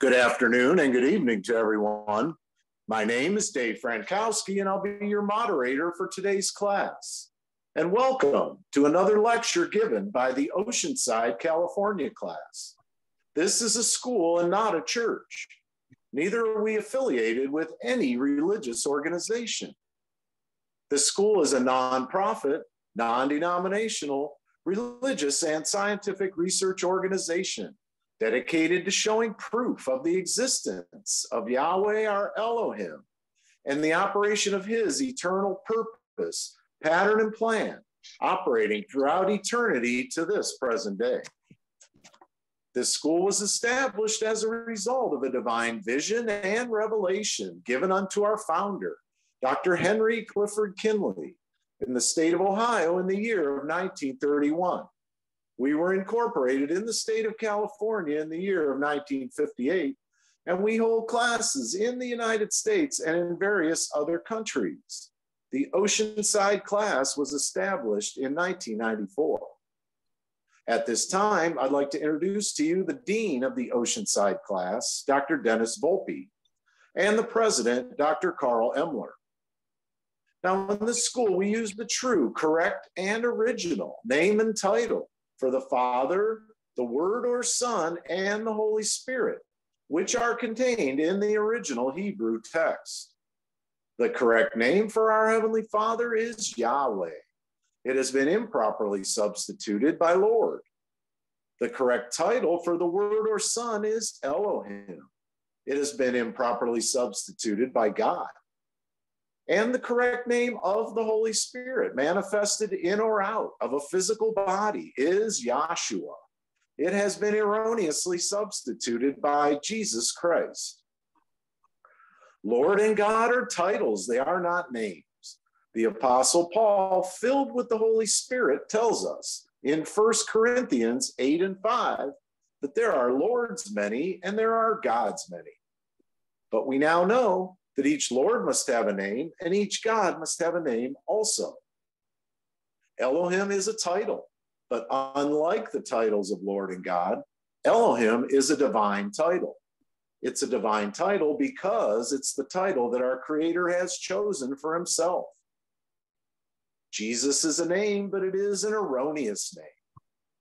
Good afternoon and good evening to everyone. My name is Dave Frankowski, and I'll be your moderator for today's class. And welcome to another lecture given by the Oceanside, California class. This is a school and not a church. Neither are we affiliated with any religious organization. The school is a nonprofit, non denominational, religious, and scientific research organization dedicated to showing proof of the existence of Yahweh our Elohim and the operation of his eternal purpose, pattern, and plan, operating throughout eternity to this present day. This school was established as a result of a divine vision and revelation given unto our founder, Dr. Henry Clifford Kinley, in the state of Ohio in the year of 1931. We were incorporated in the state of California in the year of 1958, and we hold classes in the United States and in various other countries. The Oceanside class was established in 1994. At this time, I'd like to introduce to you the Dean of the Oceanside class, Dr. Dennis Volpe, and the President, Dr. Carl Emler. Now, in this school, we use the true, correct, and original name and title for the Father, the Word or Son, and the Holy Spirit, which are contained in the original Hebrew text. The correct name for our Heavenly Father is Yahweh. It has been improperly substituted by Lord. The correct title for the Word or Son is Elohim. It has been improperly substituted by God and the correct name of the Holy Spirit manifested in or out of a physical body is Yahshua. It has been erroneously substituted by Jesus Christ. Lord and God are titles, they are not names. The Apostle Paul, filled with the Holy Spirit, tells us in 1 Corinthians 8 and 5 that there are Lord's many and there are God's many. But we now know that each Lord must have a name and each God must have a name also. Elohim is a title, but unlike the titles of Lord and God, Elohim is a divine title. It's a divine title because it's the title that our Creator has chosen for Himself. Jesus is a name, but it is an erroneous name.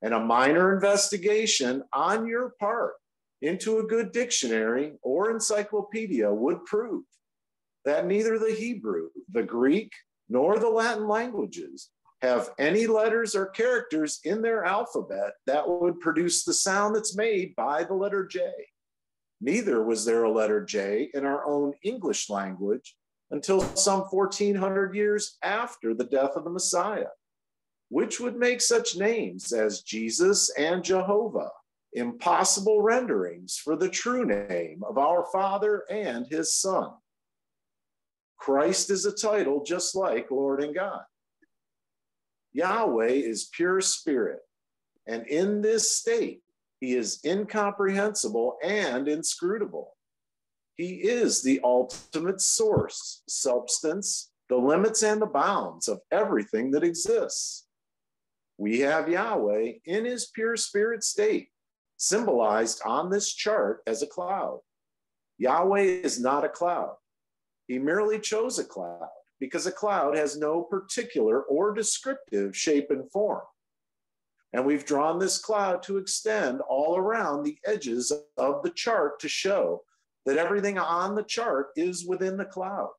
And a minor investigation on your part into a good dictionary or encyclopedia would prove that neither the Hebrew, the Greek, nor the Latin languages have any letters or characters in their alphabet that would produce the sound that's made by the letter J. Neither was there a letter J in our own English language until some 1400 years after the death of the Messiah, which would make such names as Jesus and Jehovah impossible renderings for the true name of our Father and his Son. Christ is a title just like Lord and God. Yahweh is pure spirit, and in this state, he is incomprehensible and inscrutable. He is the ultimate source, substance, the limits and the bounds of everything that exists. We have Yahweh in his pure spirit state, symbolized on this chart as a cloud. Yahweh is not a cloud. He merely chose a cloud because a cloud has no particular or descriptive shape and form. And we've drawn this cloud to extend all around the edges of the chart to show that everything on the chart is within the cloud.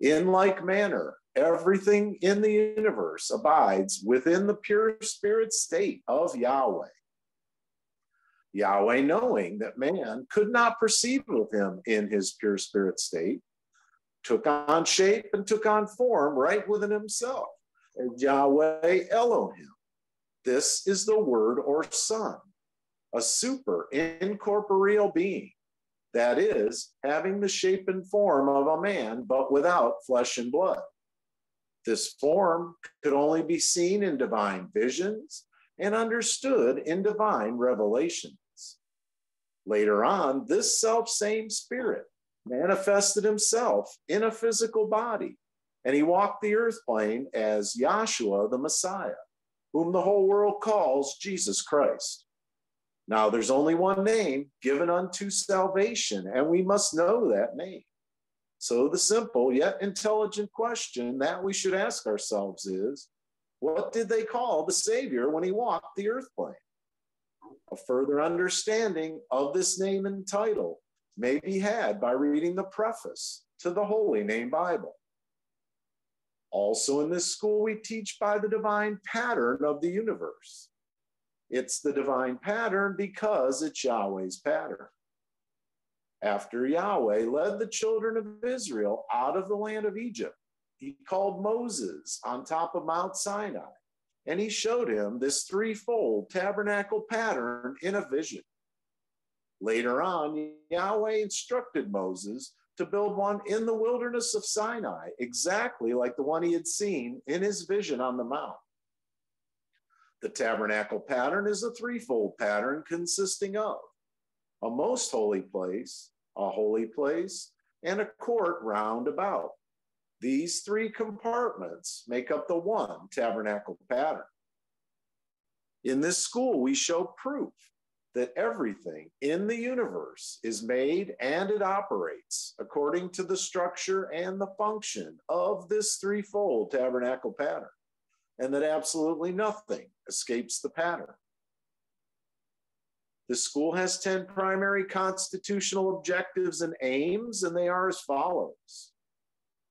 In like manner, everything in the universe abides within the pure spirit state of Yahweh. Yahweh, knowing that man could not perceive of him in his pure spirit state, took on shape and took on form right within himself. Yahweh Elohim. This is the word or son, a super incorporeal being, that is, having the shape and form of a man, but without flesh and blood. This form could only be seen in divine visions and understood in divine revelations. Later on, this self same spirit manifested himself in a physical body, and he walked the earth plane as Yahshua the Messiah, whom the whole world calls Jesus Christ. Now, there's only one name given unto salvation, and we must know that name. So, the simple yet intelligent question that we should ask ourselves is what did they call the Savior when he walked the earth plane? A further understanding of this name and title may be had by reading the preface to the Holy Name Bible. Also, in this school, we teach by the divine pattern of the universe. It's the divine pattern because it's Yahweh's pattern. After Yahweh led the children of Israel out of the land of Egypt, he called Moses on top of Mount Sinai, and he showed him this threefold tabernacle pattern in a vision. Later on, Yahweh instructed Moses to build one in the wilderness of Sinai, exactly like the one he had seen in his vision on the mount. The tabernacle pattern is a threefold pattern consisting of a most holy place, a holy place, and a court round about. These three compartments make up the one tabernacle pattern. In this school, we show proof that everything in the universe is made and it operates according to the structure and the function of this threefold tabernacle pattern, and that absolutely nothing escapes the pattern. The school has 10 primary constitutional objectives and aims, and they are as follows.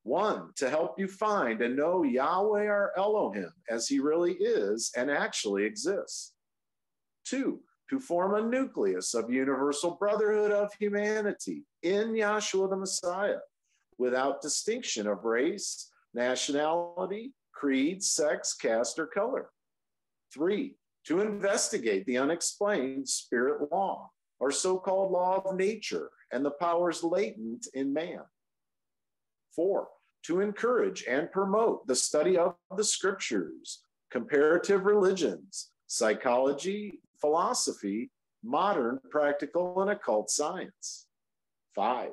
One, to help you find and know Yahweh our Elohim as he really is and actually exists. Two, to form a nucleus of universal brotherhood of humanity in Yahshua the Messiah without distinction of race, nationality, creed, sex, caste, or color. Three, to investigate the unexplained spirit law, or so called law of nature, and the powers latent in man. Four, to encourage and promote the study of the scriptures, comparative religions, psychology, philosophy, modern, practical, and occult science. Five,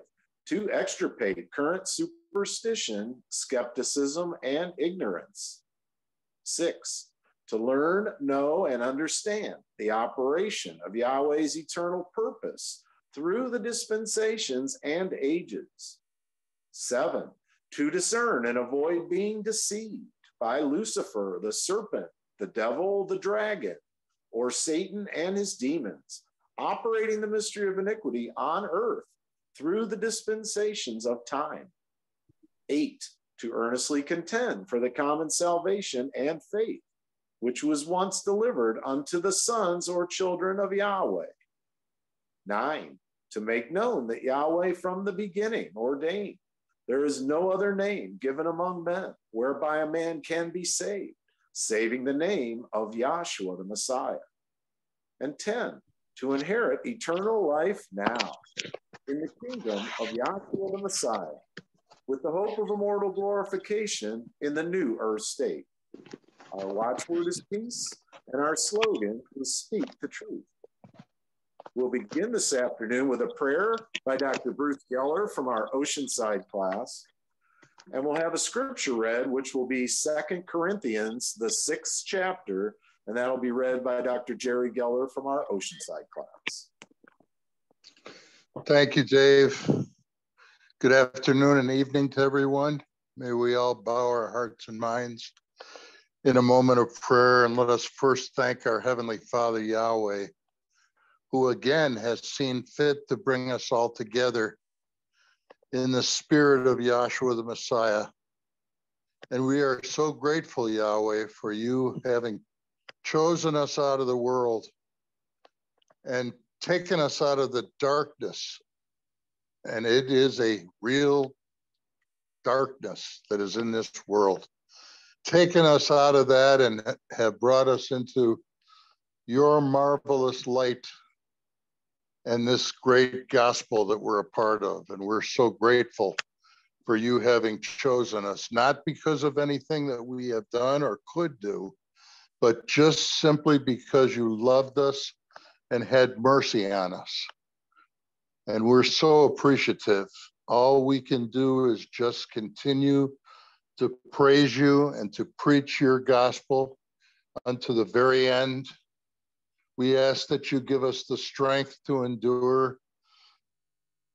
to extirpate current superstition, skepticism, and ignorance. Six, to learn, know, and understand the operation of Yahweh's eternal purpose through the dispensations and ages. Seven, to discern and avoid being deceived by Lucifer, the serpent, the devil, the dragon, or Satan and his demons, operating the mystery of iniquity on earth through the dispensations of time. Eight, to earnestly contend for the common salvation and faith, which was once delivered unto the sons or children of Yahweh. Nine, to make known that Yahweh from the beginning ordained there is no other name given among men whereby a man can be saved saving the name of Yahshua the Messiah. And 10, to inherit eternal life now in the kingdom of Yahshua the Messiah, with the hope of immortal glorification in the new earth state. Our watchword is peace, and our slogan is speak the truth. We'll begin this afternoon with a prayer by Dr. Bruce Geller from our Oceanside class. And we'll have a scripture read, which will be Second Corinthians, the sixth chapter, and that'll be read by Dr. Jerry Geller from our Oceanside class. Thank you, Dave. Good afternoon and evening to everyone. May we all bow our hearts and minds in a moment of prayer and let us first thank our Heavenly Father, Yahweh, who again has seen fit to bring us all together in the spirit of Yahshua the Messiah. And we are so grateful, Yahweh, for you having chosen us out of the world and taken us out of the darkness. And it is a real darkness that is in this world. Taken us out of that and have brought us into your marvelous light and this great gospel that we're a part of. And we're so grateful for you having chosen us, not because of anything that we have done or could do, but just simply because you loved us and had mercy on us. And we're so appreciative. All we can do is just continue to praise you and to preach your gospel unto the very end We ask that you give us the strength to endure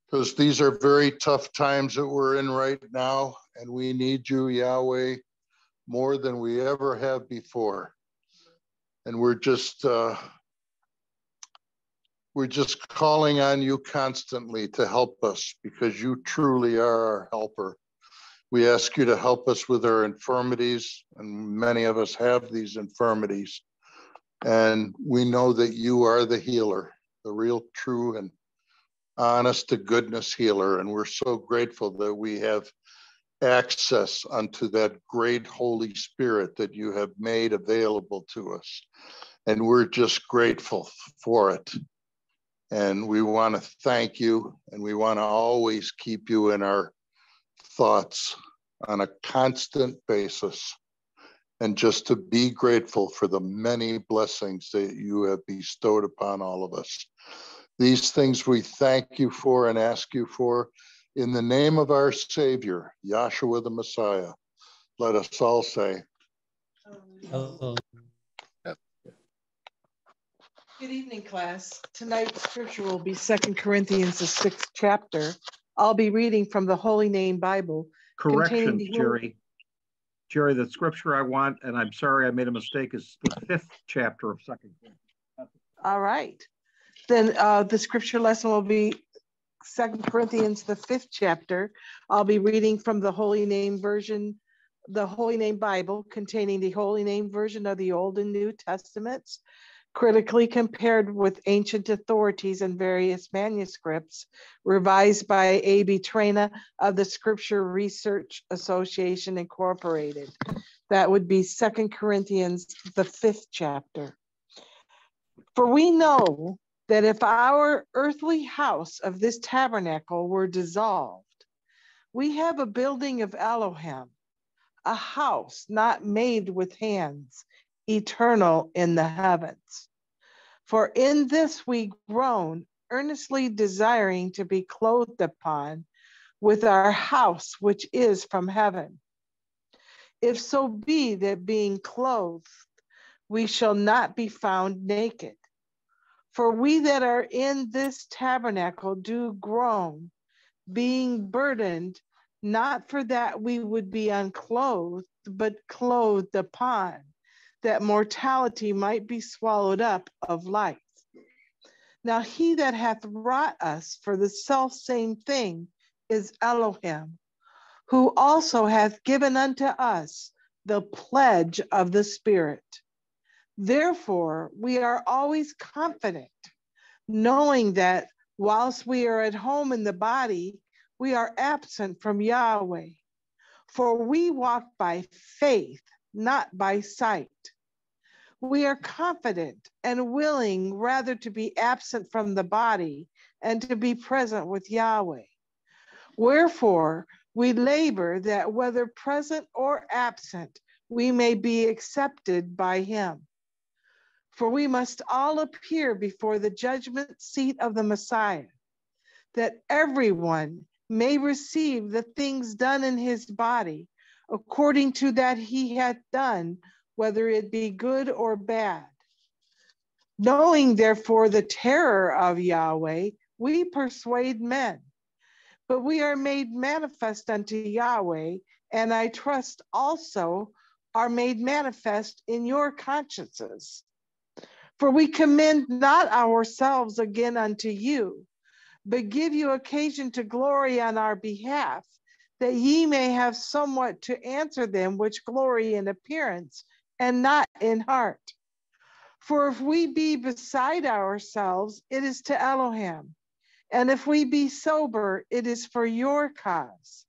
because these are very tough times that we're in right now, and we need you, Yahweh, more than we ever have before. And we're just uh, we're just calling on you constantly to help us because you truly are our helper. We ask you to help us with our infirmities, and many of us have these infirmities. And we know that you are the healer, the real, true, and honest to goodness healer. And we're so grateful that we have access unto that great Holy Spirit that you have made available to us. And we're just grateful for it. And we want to thank you, and we want to always keep you in our thoughts on a constant basis. And just to be grateful for the many blessings that you have bestowed upon all of us. These things we thank you for and ask you for in the name of our Savior, Yahshua the Messiah. Let us all say, Hello. Good evening, class. Tonight's scripture will be Second Corinthians, the sixth chapter. I'll be reading from the Holy Name Bible. Correction, Jerry. Jerry, the scripture I want, and I'm sorry I made a mistake, is the fifth chapter of Second Corinthians. All right. Then uh, the scripture lesson will be Second Corinthians, the fifth chapter. I'll be reading from the Holy Name version, the Holy Name Bible, containing the Holy Name version of the Old and New Testaments critically compared with ancient authorities and various manuscripts, revised by A.B. Traina of the Scripture Research Association Incorporated. That would be Second Corinthians, the fifth chapter. For we know that if our earthly house of this tabernacle were dissolved, we have a building of Elohim, a house not made with hands, eternal in the heavens. For in this we groan, earnestly desiring to be clothed upon with our house which is from heaven. If so be that being clothed, we shall not be found naked. For we that are in this tabernacle do groan, being burdened, not for that we would be unclothed, but clothed upon that mortality might be swallowed up of life. Now he that hath wrought us for the self same thing is Elohim, who also hath given unto us the pledge of the Spirit. Therefore, we are always confident, knowing that whilst we are at home in the body, we are absent from Yahweh. For we walk by faith, not by sight. We are confident and willing rather to be absent from the body and to be present with Yahweh. Wherefore, we labor that whether present or absent, we may be accepted by him. For we must all appear before the judgment seat of the Messiah, that everyone may receive the things done in his body according to that he hath done whether it be good or bad. Knowing, therefore, the terror of Yahweh, we persuade men, but we are made manifest unto Yahweh, and I trust also are made manifest in your consciences. For we commend not ourselves again unto you, but give you occasion to glory on our behalf, that ye may have somewhat to answer them which glory in appearance and not in heart. For if we be beside ourselves, it is to Elohim. And if we be sober, it is for your cause.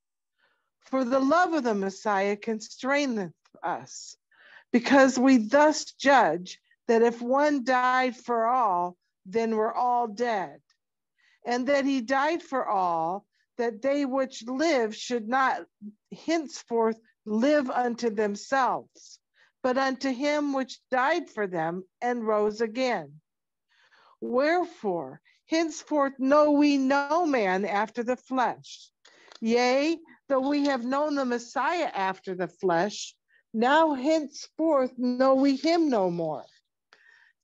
For the love of the Messiah constraineth us, because we thus judge that if one died for all, then we're all dead. And that he died for all, that they which live should not henceforth live unto themselves, but unto him which died for them and rose again. Wherefore, henceforth know we no man after the flesh. Yea, though we have known the Messiah after the flesh, now henceforth know we him no more.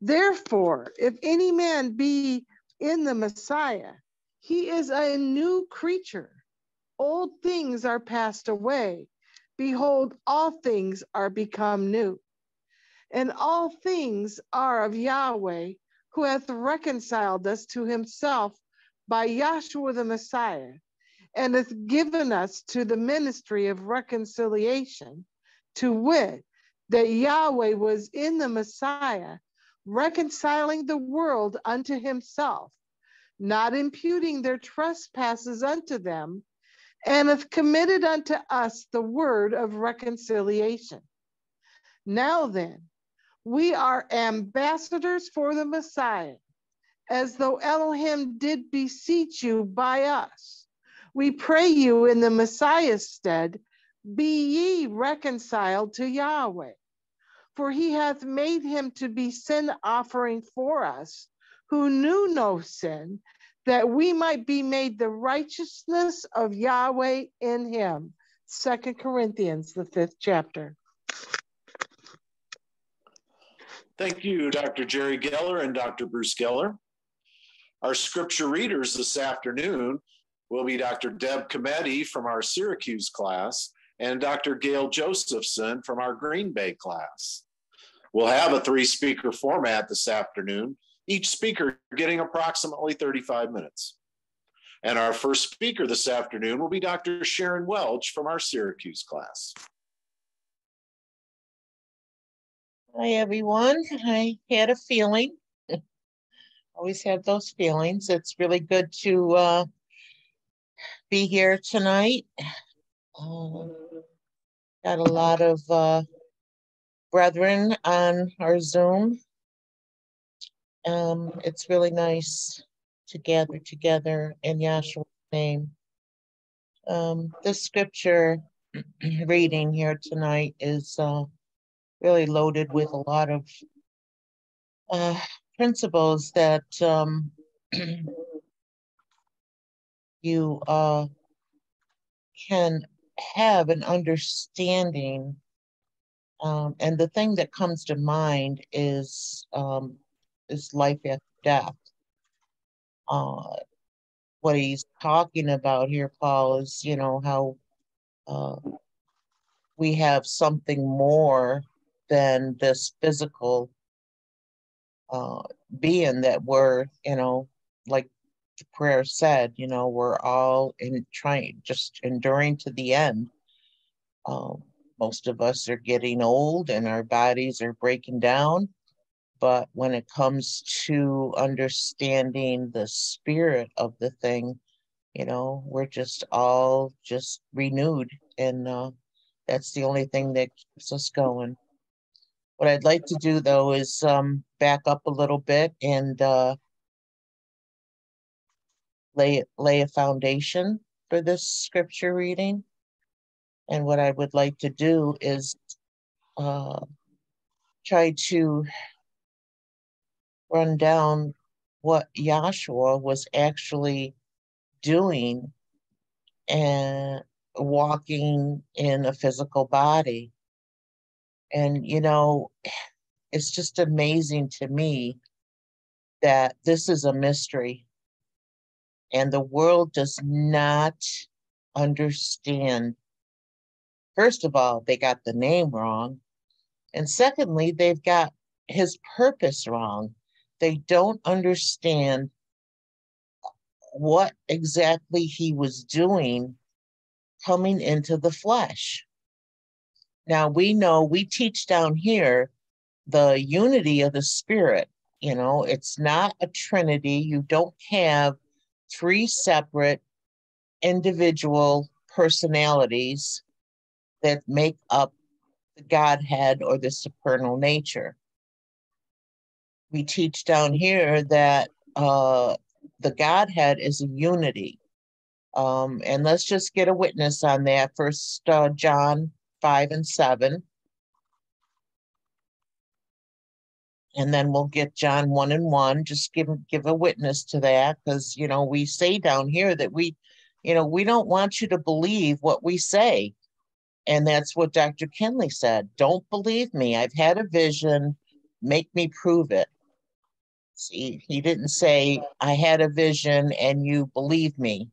Therefore, if any man be in the Messiah, he is a new creature. Old things are passed away. Behold, all things are become new. And all things are of Yahweh, who hath reconciled us to himself by Yahshua the Messiah, and hath given us to the ministry of reconciliation, to wit, that Yahweh was in the Messiah, reconciling the world unto himself, not imputing their trespasses unto them, and hath committed unto us the word of reconciliation. Now then, we are ambassadors for the Messiah, as though Elohim did beseech you by us. We pray you in the Messiah's stead, be ye reconciled to Yahweh. For he hath made him to be sin offering for us, who knew no sin, that we might be made the righteousness of Yahweh in him. Second Corinthians, the fifth chapter. Thank you, Dr. Jerry Geller and Dr. Bruce Geller. Our scripture readers this afternoon will be Dr. Deb Cometti from our Syracuse class and Dr. Gail Josephson from our Green Bay class. We'll have a three speaker format this afternoon each speaker getting approximately 35 minutes. And our first speaker this afternoon will be Dr. Sharon Welch from our Syracuse class. Hi, everyone. I had a feeling. Always have those feelings. It's really good to uh, be here tonight. Uh, got a lot of uh, brethren on our Zoom um, it's really nice to gather together in Yahshua's name. Um, this scripture reading here tonight is uh, really loaded with a lot of uh, principles that um, you uh, can have an understanding. Um, and the thing that comes to mind is um, is life after death. Uh, what he's talking about here, Paul, is you know how uh, we have something more than this physical uh, being that we're, you know, like the prayer said, you know, we're all in trying, just enduring to the end. Um, most of us are getting old and our bodies are breaking down but when it comes to understanding the spirit of the thing you know we're just all just renewed and uh, that's the only thing that keeps us going. What i'd like to do though is um, back up a little bit and uh, lay lay a foundation for this scripture reading. And what i would like to do is uh, try to run down what Yahshua was actually doing and walking in a physical body. And, you know, it's just amazing to me that this is a mystery and the world does not understand. First of all, they got the name wrong. And secondly, they've got his purpose wrong they don't understand what exactly he was doing coming into the flesh. Now we know we teach down here the unity of the spirit. You know, it's not a trinity. You don't have three separate individual personalities that make up the Godhead or the supernal nature we teach down here that uh, the Godhead is a unity. Um, and let's just get a witness on that. First uh, John 5 and 7. And then we'll get John 1 and 1. Just give give a witness to that because you know we say down here that we, you know, we don't want you to believe what we say. And that's what Dr. Kinley said. Don't believe me. I've had a vision. Make me prove it He didn't say, I had a vision and you believe me.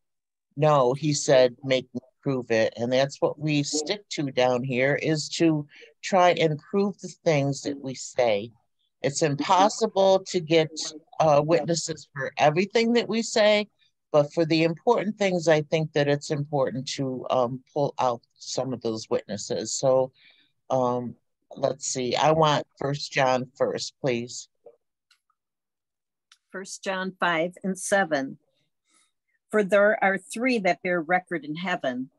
No, he said, make me prove it. And that's what we stick to down here is to try and prove the things that we say. It's impossible to get uh, witnesses for everything that we say, but for the important things, I think that it's important to um, pull out some of those witnesses. So um, let's see. I want First John first, please. First John 5 and 7. For there are three that bear record in heaven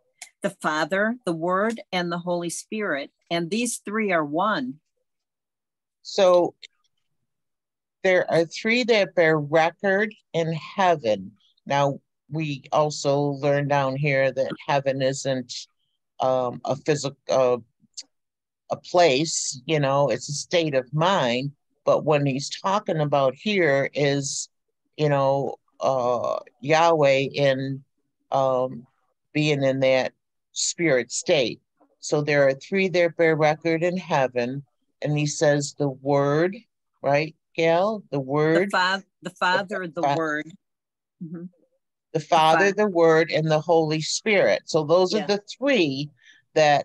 the Father, the Word, and the Holy Spirit. And these three are one. So there are three that bear record in heaven. Now, we also learn down here that heaven isn't um, a physical, uh, a place, you know, it's a state of mind. But when he's talking about here is, you know, uh, Yahweh in um, being in that spirit state. So there are three that bear record in heaven, and he says the word, right, Gail? The word, the, fa- the Father, the, the Word. Mm-hmm. The Father, the, the Word, and the Holy Spirit. So those yeah. are the three that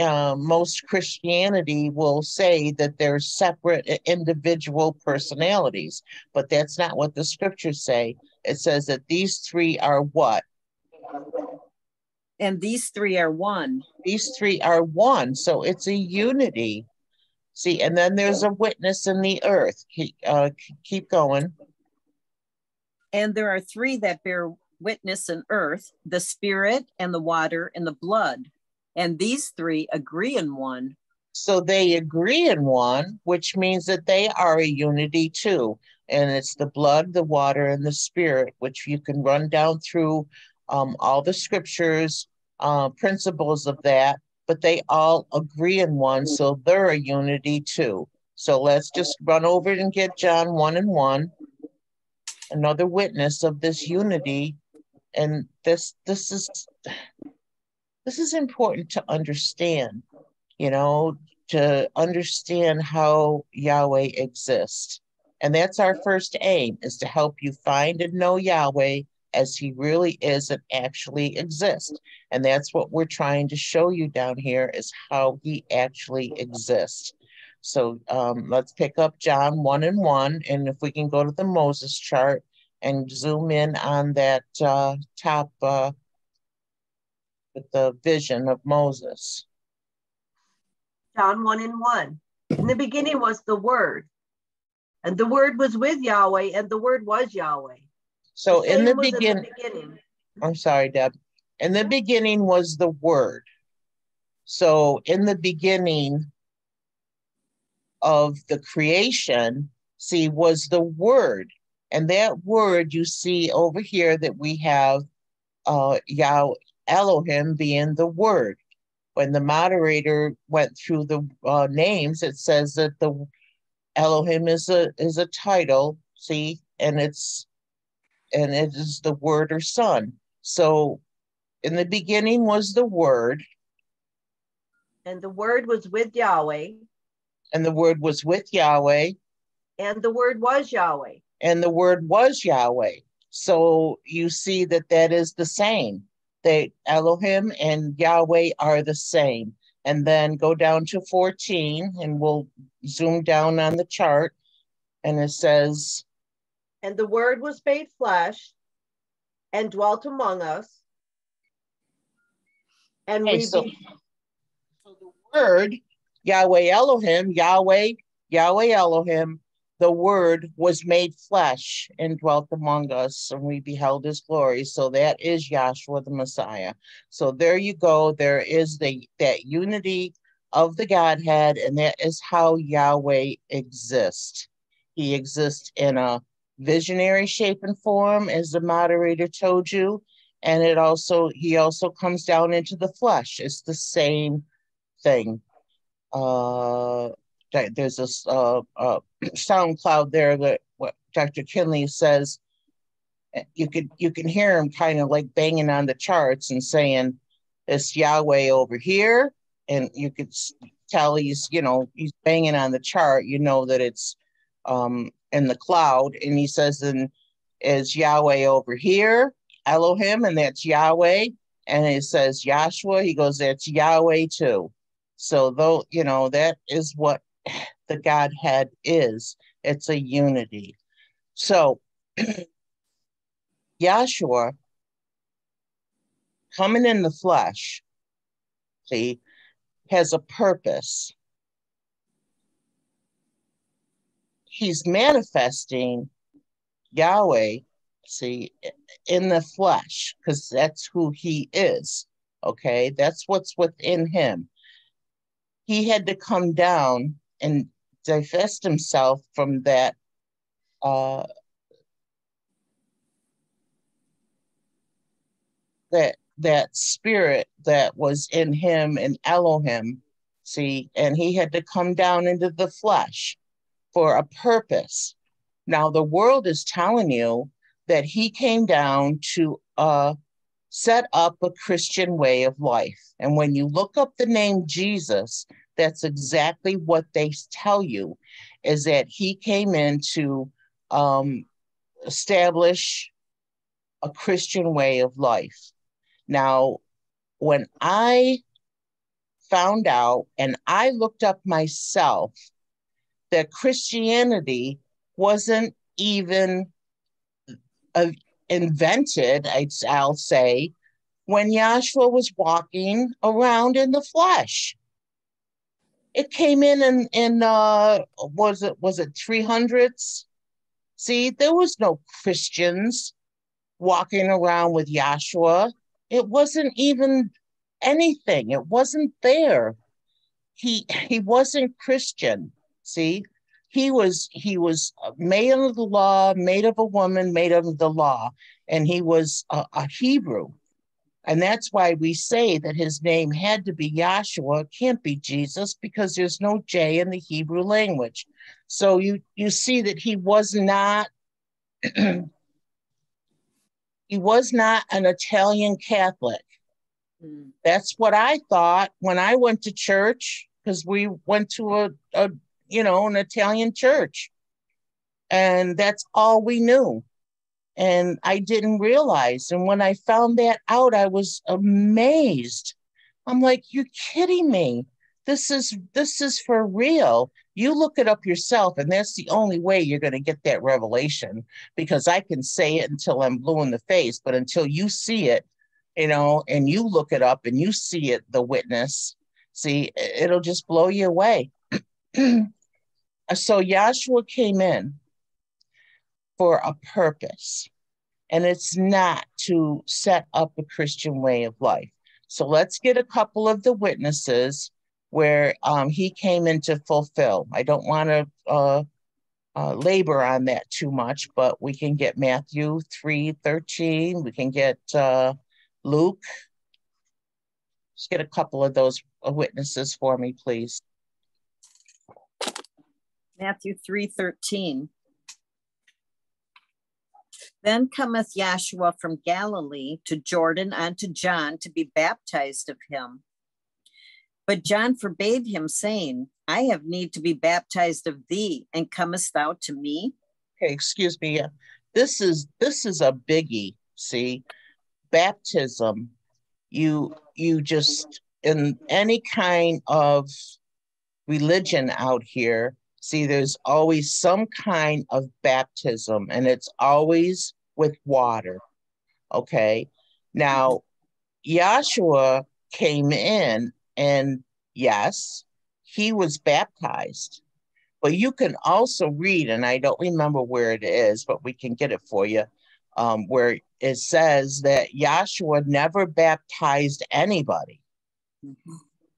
uh, most Christianity will say that they're separate individual personalities, but that's not what the scriptures say. It says that these three are what? And these three are one. These three are one. So it's a unity. See, and then there's a witness in the earth. Keep, uh, keep going. And there are three that bear witness in earth the spirit and the water and the blood and these three agree in one. So they agree in one, which means that they are a unity too. And it's the blood, the water, and the spirit, which you can run down through um, all the scriptures, uh, principles of that, but they all agree in one. So they're a unity too. So let's just run over and get John 1 and 1, another witness of this unity. And this this is this is important to understand, you know, to understand how Yahweh exists. And that's our first aim is to help you find and know Yahweh as he really is and actually exists. And that's what we're trying to show you down here is how he actually exists. So um, let's pick up John 1 and 1. And if we can go to the Moses chart and zoom in on that uh, top uh, with the vision of Moses. John 1 and 1. In the beginning was the Word, and the Word was with Yahweh, and the Word was Yahweh. So the in, the begin- in the beginning. I'm sorry, Deb. In the beginning was the Word. So in the beginning of the creation, see, was the Word. And that word you see over here that we have uh, Yah- Elohim being the word. When the moderator went through the uh, names, it says that the Elohim is a is a title, see, and it's and it is the word or son. So in the beginning was the word. And the word was with Yahweh. And the word was with Yahweh. And the word was Yahweh. And the word was Yahweh. So you see that that is the same that Elohim and Yahweh are the same. And then go down to 14 and we'll zoom down on the chart. And it says, And the word was made flesh and dwelt among us. And we so, so the word Yahweh Elohim, Yahweh, Yahweh Elohim the word was made flesh and dwelt among us and we beheld his glory. So that is Yahshua the messiah. So there you go. There is the that unity of the godhead and that is how yahweh exists. He exists in a visionary shape and form as the moderator told you and it also he also comes down into the flesh. It's the same thing. Uh there's this uh, uh, SoundCloud there that what Dr. Kinley says eh, you could you can hear him kind of like banging on the charts and saying it's Yahweh over here, and you could tell he's you know he's banging on the chart. You know that it's um, in the cloud, and he says, "And is Yahweh over here, Elohim, and that's Yahweh." And it says Yahshua. He goes, "That's Yahweh too." So though you know that is what the Godhead is. It's a unity. So Yahshua coming in the flesh, see, has a purpose. He's manifesting Yahweh, see, in the flesh, because that's who he is. Okay, that's what's within him. He had to come down and divest himself from that uh, that that spirit that was in him and Elohim, see, and he had to come down into the flesh for a purpose. Now the world is telling you that he came down to uh, set up a Christian way of life. And when you look up the name Jesus, that's exactly what they tell you is that he came in to um, establish a Christian way of life. Now, when I found out and I looked up myself that Christianity wasn't even uh, invented, I'll say, when Yahshua was walking around in the flesh. It came in in, in uh, was it was it 300s? See, there was no Christians walking around with Yahshua. It wasn't even anything. It wasn't there. He he wasn't Christian. See, he was he was made of the law, made of a woman, made of the law, and he was a, a Hebrew. And that's why we say that his name had to be Yahshua. It can't be Jesus because there's no J in the Hebrew language. So you you see that he was not he was not an Italian Catholic. Mm. That's what I thought when I went to church because we went to a, a you know an Italian church, and that's all we knew and I didn't realize. And when I found that out, I was amazed. I'm like, you're kidding me. This is this is for real. You look it up yourself, and that's the only way you're going to get that revelation. Because I can say it until I'm blue in the face, but until you see it, you know, and you look it up and you see it, the witness, see, it'll just blow you away. so Yahshua came in for a purpose, and it's not to set up a Christian way of life. So let's get a couple of the witnesses where um, he came in to fulfill. I don't want to uh, uh, labor on that too much, but we can get Matthew 3 13. We can get uh, Luke. Let's get a couple of those witnesses for me, please. Matthew 3 13. Then cometh Yahshua from Galilee to Jordan unto John to be baptized of him. But John forbade him, saying, I have need to be baptized of thee, and comest thou to me? Okay, excuse me. This is this is a biggie. See, baptism. You you just in any kind of religion out here See, there's always some kind of baptism, and it's always with water. Okay. Now, Yahshua came in, and yes, he was baptized. But you can also read, and I don't remember where it is, but we can get it for you, um, where it says that Yahshua never baptized anybody. Mm-hmm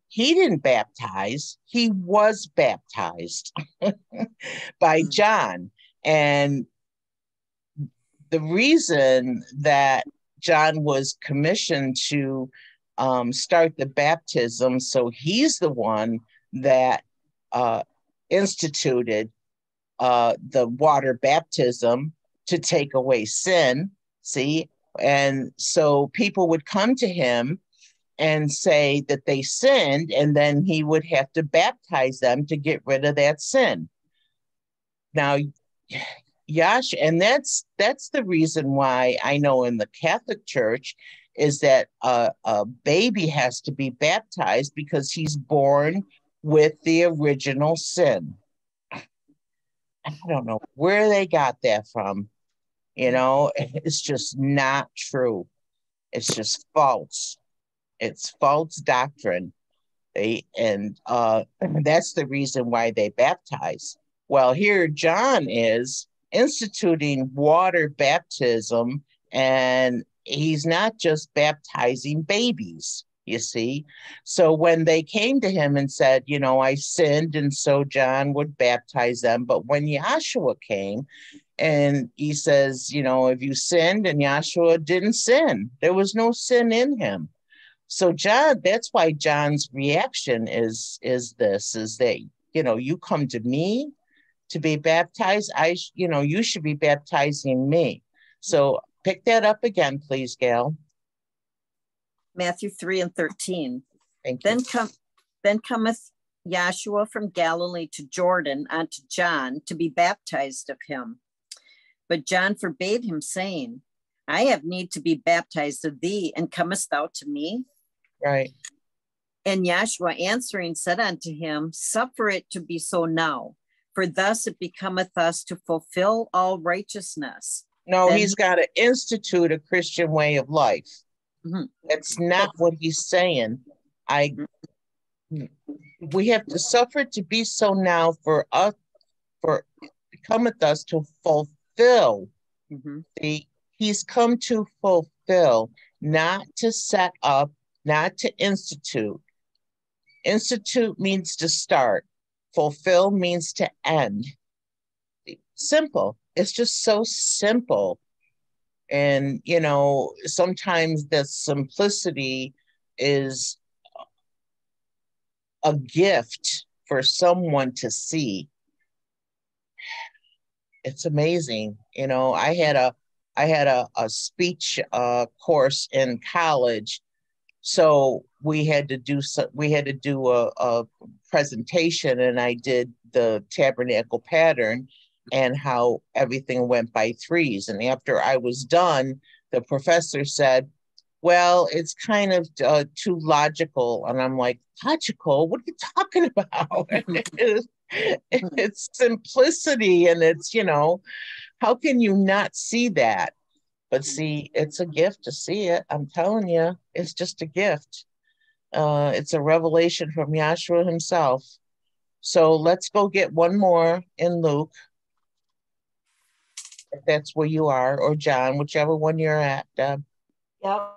he didn't baptize, he was baptized by hmm. John. And the reason that John was commissioned to um, start the baptism, so he's the one that uh, instituted uh, the water baptism to take away sin. See, and so people would come to him and say that they sinned, and then he would have to baptize them to get rid of that sin. now Yash, and that's that's the reason why I know in the Catholic Church is that a, a baby has to be baptized because he's born with the original sin. I don't know where they got that from. You know, it's just not true. It's just false. It's false doctrine. They and uh that's the reason why they baptize. Well, here John is instituting water baptism, and he's not just baptizing babies, you see. So when they came to him and said, You know, I sinned, and so John would baptize them. But when Yahshua came, and he says, You know, if you sinned, and Yahshua didn't sin, there was no sin in him. So John, that's why John's reaction is is this is that you know you come to me to be baptized, I, you know, you should be baptizing me. So pick that up again, please, Gail. Matthew 3 and 13. Thank then you. come then cometh Yahshua from Galilee to Jordan unto John to be baptized of him. But John forbade him, saying, I have need to be baptized of thee, and comest thou to me? Right. And Yahshua answering said unto him, Suffer it to be so now, for thus it becometh us to fulfill all righteousness. No, Then- he's got to institute a Christian way of life. Mhm. That's not what he's saying. I we have to suffer to be so now for us for it becometh us to fulfill Mhm. the he's come to fulfill, not to set up, not to institute. Institute means to start, fulfill means to end. Simple. It's just so simple. And, you know, sometimes the simplicity is a gift for someone to see. It's amazing. You know, I had a I had a, a speech uh, course in college. So we had to do so, we had to do a, a presentation and I did the tabernacle pattern and how everything went by threes. And after I was done, the professor said, well, it's kind of uh, too logical. And I'm like, logical? What are you talking about? it's, it's simplicity and it's, you know, how can you not see that? But see, it's a gift to see it. I'm telling you, it's just a gift. Uh, it's a revelation from Yahshua himself. So let's go get one more in Luke. If that's where you are, or John, whichever one you're at, Deb. Yep.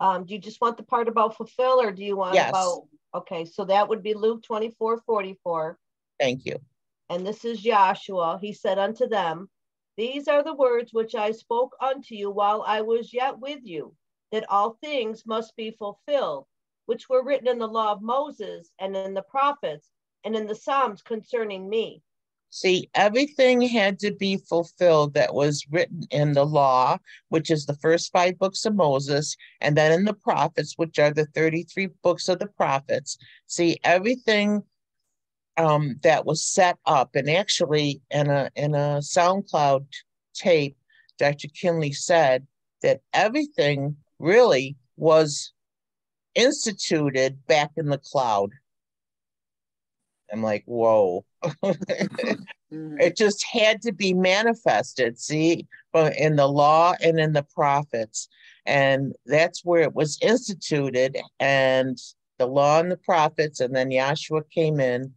Um, do you just want the part about fulfill or do you want Yes. about, okay, so that would be Luke 24, 44. Thank you. And this is Yahshua. He said unto them, These are the words which I spoke unto you while I was yet with you, that all things must be fulfilled, which were written in the law of Moses and in the prophets and in the Psalms concerning me. See, everything had to be fulfilled that was written in the law, which is the first five books of Moses, and then in the prophets, which are the 33 books of the prophets. See, everything um, that was set up, and actually in a in a SoundCloud tape, Dr. Kinley said that everything really was instituted back in the cloud. I'm like, whoa. Mhm. it just had to be manifested see but in the law and in the prophets and that's where it was instituted and the law and the prophets and then Yahshua came in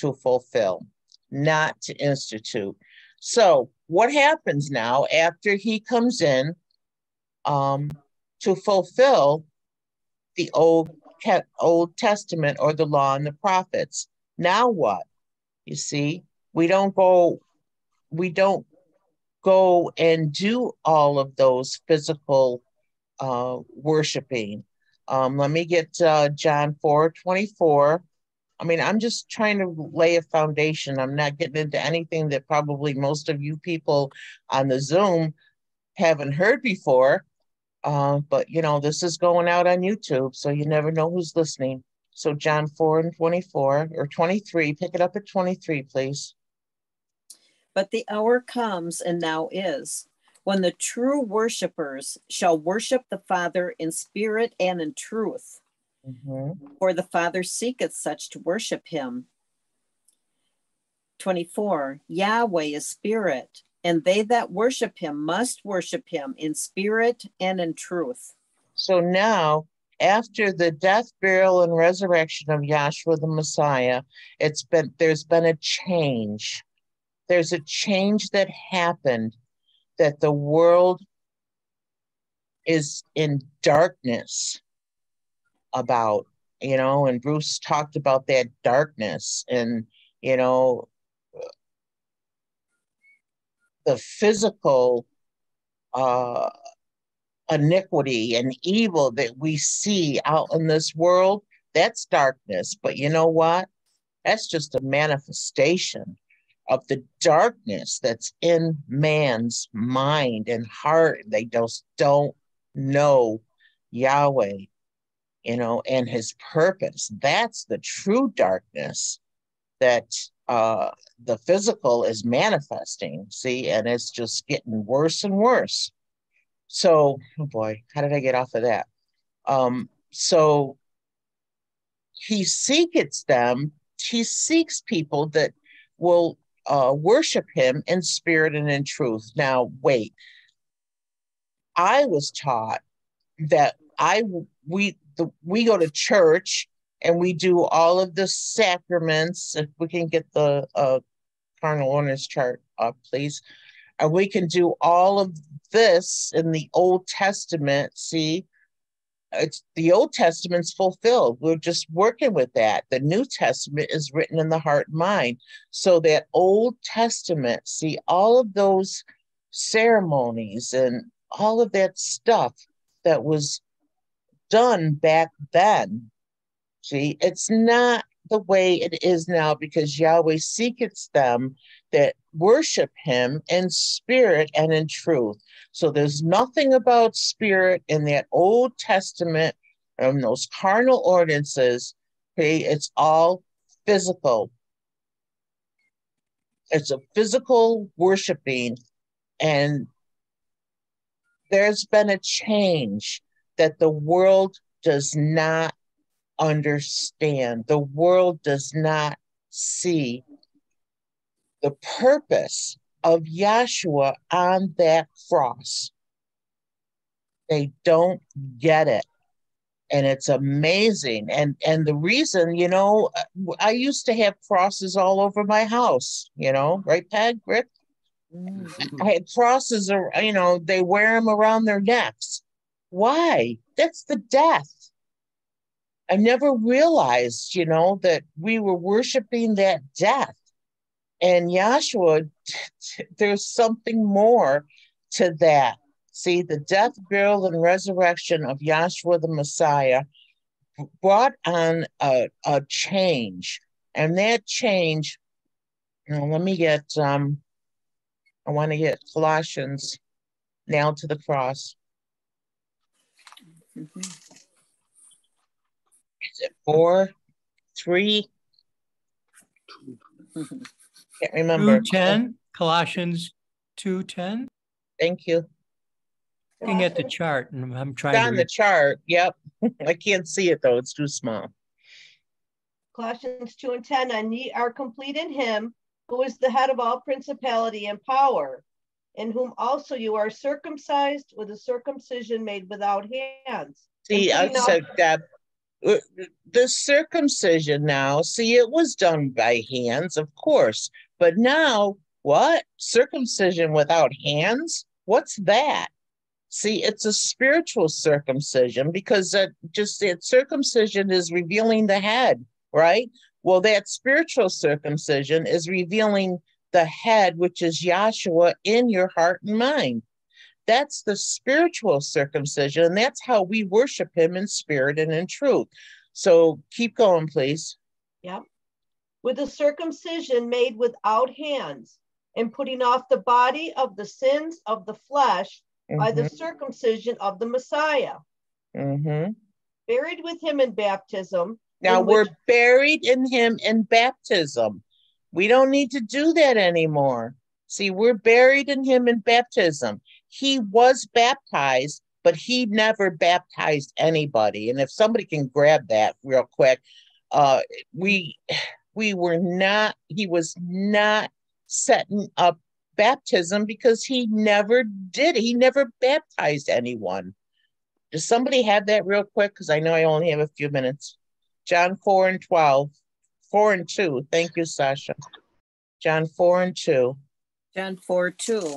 to fulfill not to institute. So what happens now after he comes in um to fulfill the old old testament or the law and the prophets? Now what? You see we don't go we don't go and do all of those physical uh worshiping. Um let me get uh john 4 24 i mean i'm just trying to lay a foundation. I'm not getting into anything that probably most of you people on the zoom haven't heard before. Uh but you know this is going out on youtube so you never know who's listening. So john 4 and 24 or 23 pick it up at 23 please. But the hour comes and now is when the true worshipers shall worship the Father in spirit and in truth. Mm-hmm. For the Father seeketh such to worship him. 24 Yahweh is spirit, and they that worship him must worship him in spirit and in truth. So now, after the death, burial, and resurrection of Yahshua the Messiah, it's been there's been a change. There's a change that happened that the world is in darkness about, you know, and Bruce talked about that darkness and, you know, the physical uh, iniquity and evil that we see out in this world, that's darkness. But you know what? That's just a manifestation of the darkness that's in man's mind and heart. They just don't know Yahweh, you know, and his purpose. That's the true darkness that uh, the physical is manifesting, see, and it's just getting worse and worse. So, oh boy, how did I get off of that? Um, so he seeks them, he seeks people that will uh, worship him in spirit and in truth. Now, wait, I was taught that I we the, we go to church and we do all of the sacraments. If we can get the uh, carnal ordinance chart up, please. And we can do all of this in the Old Testament. See, it's the Old Testament's fulfilled. We're just working with that. The New Testament is written in the heart and mind. So that Old Testament, see, all of those ceremonies and all of that stuff that was done back then See, it's not the way it is now because Yahweh seeketh them that worship him in spirit and in truth. So there's nothing about spirit in that Old Testament and those carnal ordinances. Okay, it's all physical. It's a physical worshiping, and there's been a change that the world does not understand. The world does not see the purpose of Yahshua on that cross. They don't get it. And it's amazing. And and the reason, you know, I used to have crosses all over my house, you know, right, Peg, Rick? Mm-hmm. I had crosses, you know, they wear them around their necks. Why? That's the death. I never realized, you know, that we were worshiping that death. And Yahshua, there's something more to that. See, the death, burial, and resurrection of Yahshua the Messiah brought on a, a change. And that change, know, let me get, um, I want to get Colossians nailed to the cross. Mm-hmm is it four, three? Can't remember. 210, Colossians 210. Thank you. Looking at the chart and I'm trying It's to. on the chart. Yep. I can't see it though. It's too small. Colossians 2 and 10, and ye are complete in him who is the head of all principality and power, in whom also you are circumcised with a circumcision made without hands. See, I said that uh, the circumcision now, see, it was done by hands, of course, but now what? Circumcision without hands? What's that? See, it's a spiritual circumcision because that just that circumcision is revealing the head, right? Well, that spiritual circumcision is revealing the head, which is Yahshua in your heart and mind. That's the spiritual circumcision, and that's how we worship him in spirit and in truth. So keep going, please. Yep. With a circumcision made without hands, and putting off the body of the sins of the flesh by the circumcision of the Messiah, hmm buried with him in baptism. Now in we're which- buried in him in baptism. We don't need to do that anymore. See, we're buried in him in baptism. He was baptized, but he never baptized anybody. And if somebody can grab that real quick, uh, we we were not, he was not setting up baptism because he never did. He never baptized anyone. Does somebody have that real quick? Because I know I only have a few minutes. John 4 and 12, 4 and 2. Thank you, Sasha. John 4 and 2. John 4 2.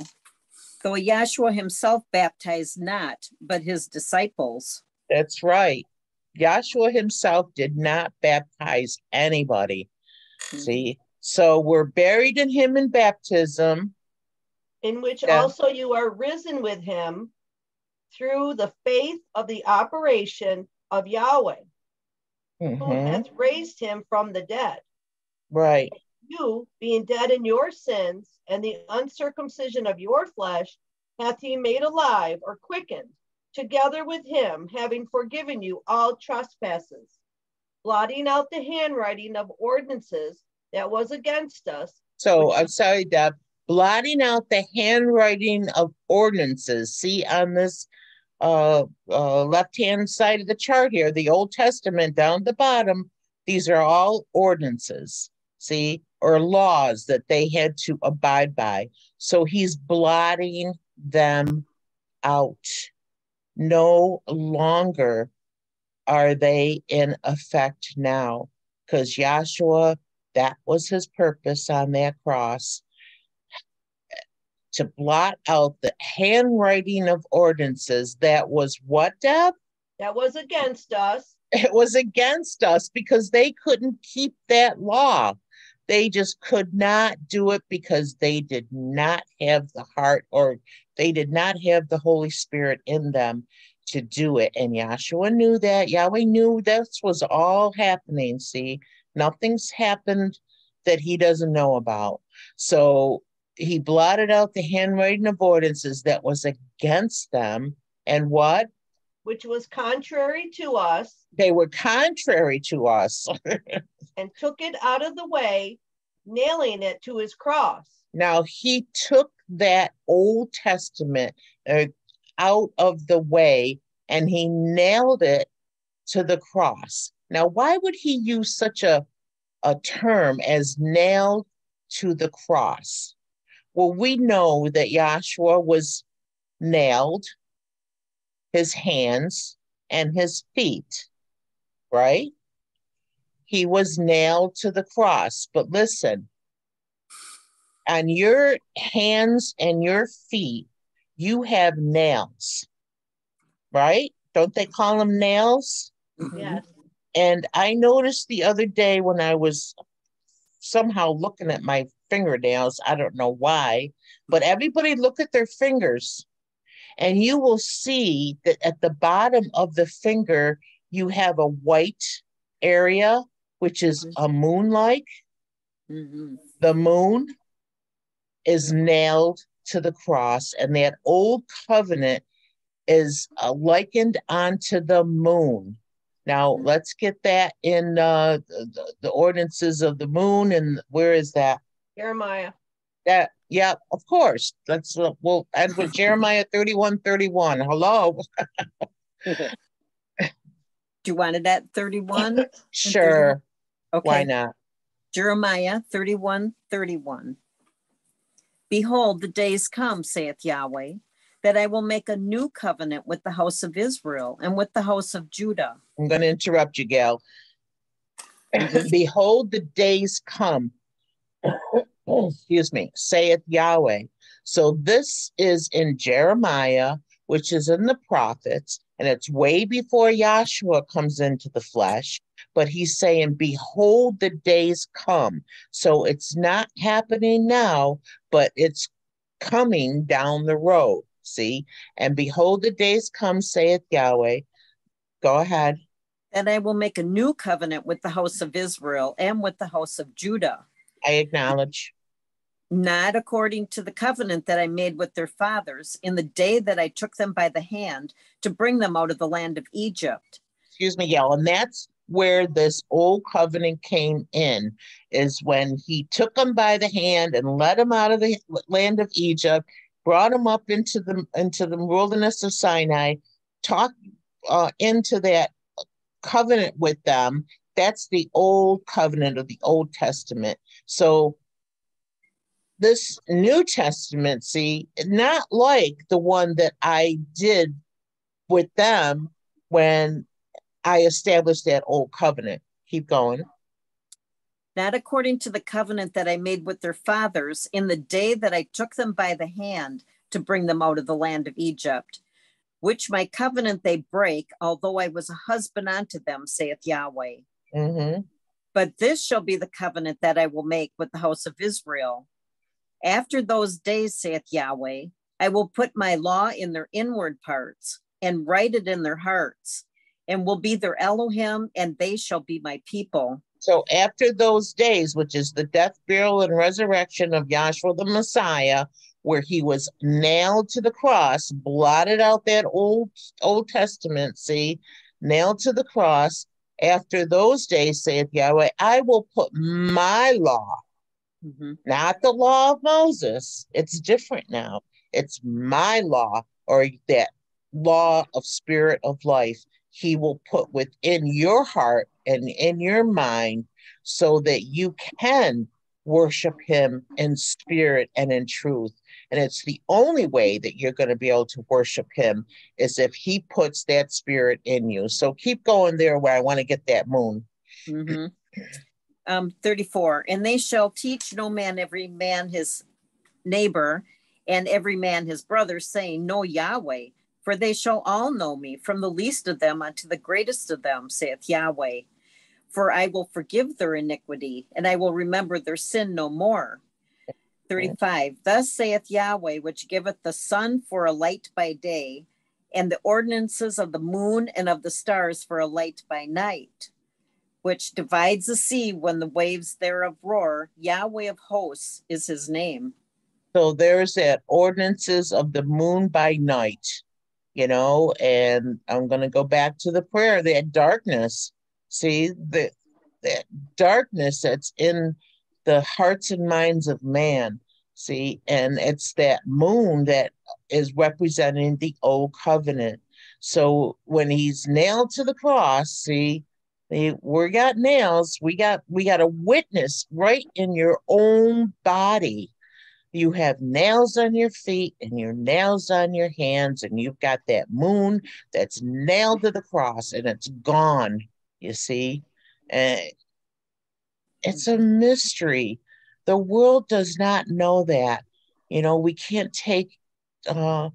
Though Yahshua himself baptized not, but his disciples. That's right. Yahshua himself did not baptize anybody. Mm-hmm. See, so we're buried in him in baptism. In which yeah. also you are risen with him through the faith of the operation of Yahweh, mm-hmm. who hath raised him from the dead. Right. You, being dead in your sins and the uncircumcision of your flesh, hath he made alive or quickened together with him, having forgiven you all trespasses, blotting out the handwriting of ordinances that was against us. So I'm sorry, Deb. Blotting out the handwriting of ordinances. See on this uh, uh, left hand side of the chart here, the Old Testament down the bottom, these are all ordinances, see, or laws that they had to abide by. So he's blotting them out no longer are they in effect now because Yahshua, that was his purpose on that cross to blot out the handwriting of ordinances that was what, Deb? That was against us. It was against us because they couldn't keep that law. They just could not do it because they did not have the heart or they did not have the Holy Spirit in them to do it. And Yahshua knew that. Yahweh knew this was all happening. See, nothing's happened that he doesn't know about. So he blotted out the handwriting of ordinances that was against them. And what? Which was contrary to us. They were contrary to us. and took it out of the way, nailing it to his cross. Now he took that Old Testament uh, out of the way and he nailed it to the cross. Now, why would he use such a, a term as nailed to the cross? Well, we know that Yahshua was nailed, his hands and his feet, right? He was nailed to the cross. But listen, on your hands and your feet, you have nails, right? Don't they call them nails? Mm-hmm. Yes. And I noticed the other day when I was somehow looking at my fingernails, I don't know why, but everybody look at their fingers and you will see that at the bottom of the finger, you have a white area, which is mm-hmm. a moon like. Mm-hmm. The moon is nailed to the cross, and that old covenant is uh, likened onto the moon. Now, mm-hmm. let's get that in uh, the, the ordinances of the moon. And where is that? Jeremiah. That, yeah, of course. That's uh, we'll end with Jeremiah 31 31. Hello. Do you want it at 31? sure. Okay. Why not? Jeremiah 31 31. Behold, the days come, saith Yahweh, that I will make a new covenant with the house of Israel and with the house of Judah. I'm going to interrupt you, Gail. Behold, the days come, excuse me, saith Yahweh. So this is in Jeremiah, which is in the prophets, and it's way before Yahshua comes into the flesh but he's saying, Behold, the days come. So it's not happening now, but it's coming down the road. See? And behold, the days come, saith Yahweh. Go ahead. And I will make a new covenant with the house of Israel and with the house of Judah. I acknowledge. Not according to the covenant that I made with their fathers in the day that I took them by the hand to bring them out of the land of Egypt. Excuse me, Gail. And that's where this old covenant came in, is when he took them by the hand and led them out of the land of Egypt, brought them up into the into the wilderness of Sinai, talked uh, into that covenant with them. That's the old covenant of the Old Testament. So this New Testament, see, not like the one that I did with them when I established that old covenant. Keep going. Not according to the covenant that I made with their fathers in the day that I took them by the hand to bring them out of the land of Egypt, which my covenant they break, although I was a husband unto them, saith Yahweh. Mm-hmm. But this shall be the covenant that I will make with the house of Israel. After those days, saith Yahweh, I will put my law in their inward parts and write it in their hearts, and will be their Elohim, and they shall be my people. So after those days, which is the death, burial, and resurrection of Yahshua the Messiah, where he was nailed to the cross, blotted out that old Old Testament, see, nailed to the cross. After those days, saith Yahweh, I will put my law, Mhm. not the law of Moses. It's different now. It's my law, or that law of spirit of life. He will put within your heart and in your mind so that you can worship him in spirit and in truth. And it's the only way that you're going to be able to worship him is if he puts that spirit in you. So keep going there where I want to get that moon. Mhm. Um, 34. And they shall teach no man every man his neighbor and every man his brother, saying, Know Yahweh, for they shall all know me, from the least of them unto the greatest of them, saith Yahweh. For I will forgive their iniquity, and I will remember their sin no more. 35. Thus saith Yahweh, which giveth the sun for a light by day, and the ordinances of the moon and of the stars for a light by night which divides the sea when the waves thereof roar. Yahweh of hosts is his name. So there's that ordinances of the moon by night, you know, and I'm going to go back to the prayer, that darkness. See, the that darkness that's in the hearts and minds of man. See, and it's that moon that is representing the old covenant. So when he's nailed to the cross, see, we got nails. We got we got a witness right in your own body. You have nails on your feet and your nails on your hands, and you've got that moon that's nailed to the cross, and it's gone. You see, and it's a mystery. The world does not know that. You know, we can't take uh,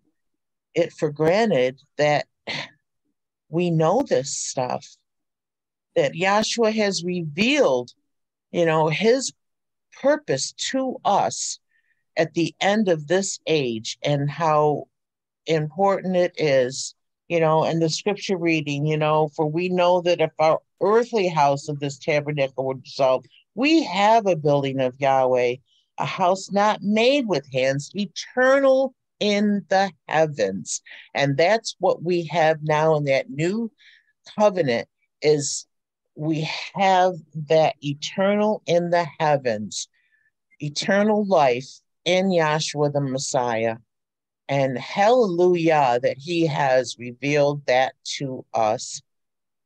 it for granted that we know this stuff that Yahshua has revealed, you know, his purpose to us at the end of this age and how important it is, you know, and the scripture reading, you know, for we know that if our earthly house of this tabernacle were dissolved, we have a building of Yahweh, a house not made with hands, eternal in the heavens. And that's what we have now in that new covenant is we have that eternal in the heavens, eternal life in Yahshua the Messiah. And hallelujah that he has revealed that to us.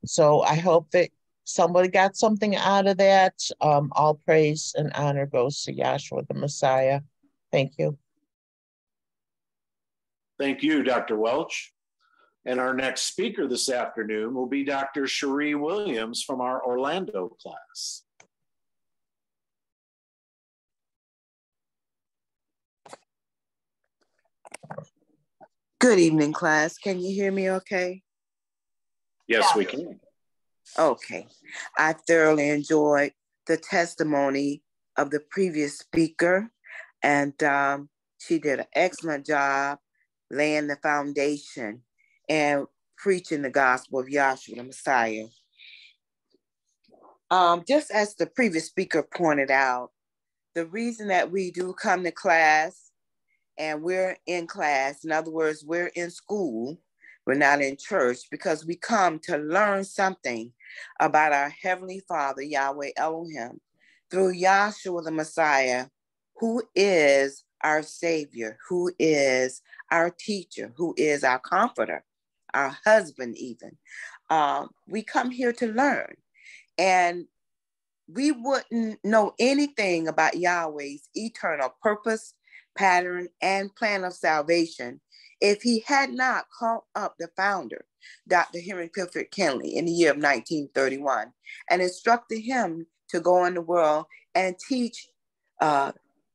So I hope that somebody got something out of that. Um, all praise and honor goes to Yahshua the Messiah. Thank you. Thank you, Dr. Welch. And our next speaker this afternoon will be Dr. Chere Williams from our Orlando class. Good evening, class. Can you hear me okay? Yes, we can. Okay. I thoroughly enjoyed the testimony of the previous speaker, and um, she did an excellent job laying the foundation and preaching the gospel of Yahshua the Messiah. Um, just as the previous speaker pointed out, the reason that we do come to class and we're in class, in other words, we're in school, we're not in church because we come to learn something about our Heavenly Father, Yahweh Elohim, through Yahshua the Messiah, who is our Savior, who is our teacher, who is our comforter, our husband, even. Um, we come here to learn. And we wouldn't know anything about Yahweh's eternal purpose, pattern, and plan of salvation if he had not called up the founder, Dr. Henry Clifford Kinley, in the year of 1931 and instructed him to go in the world and teach uh,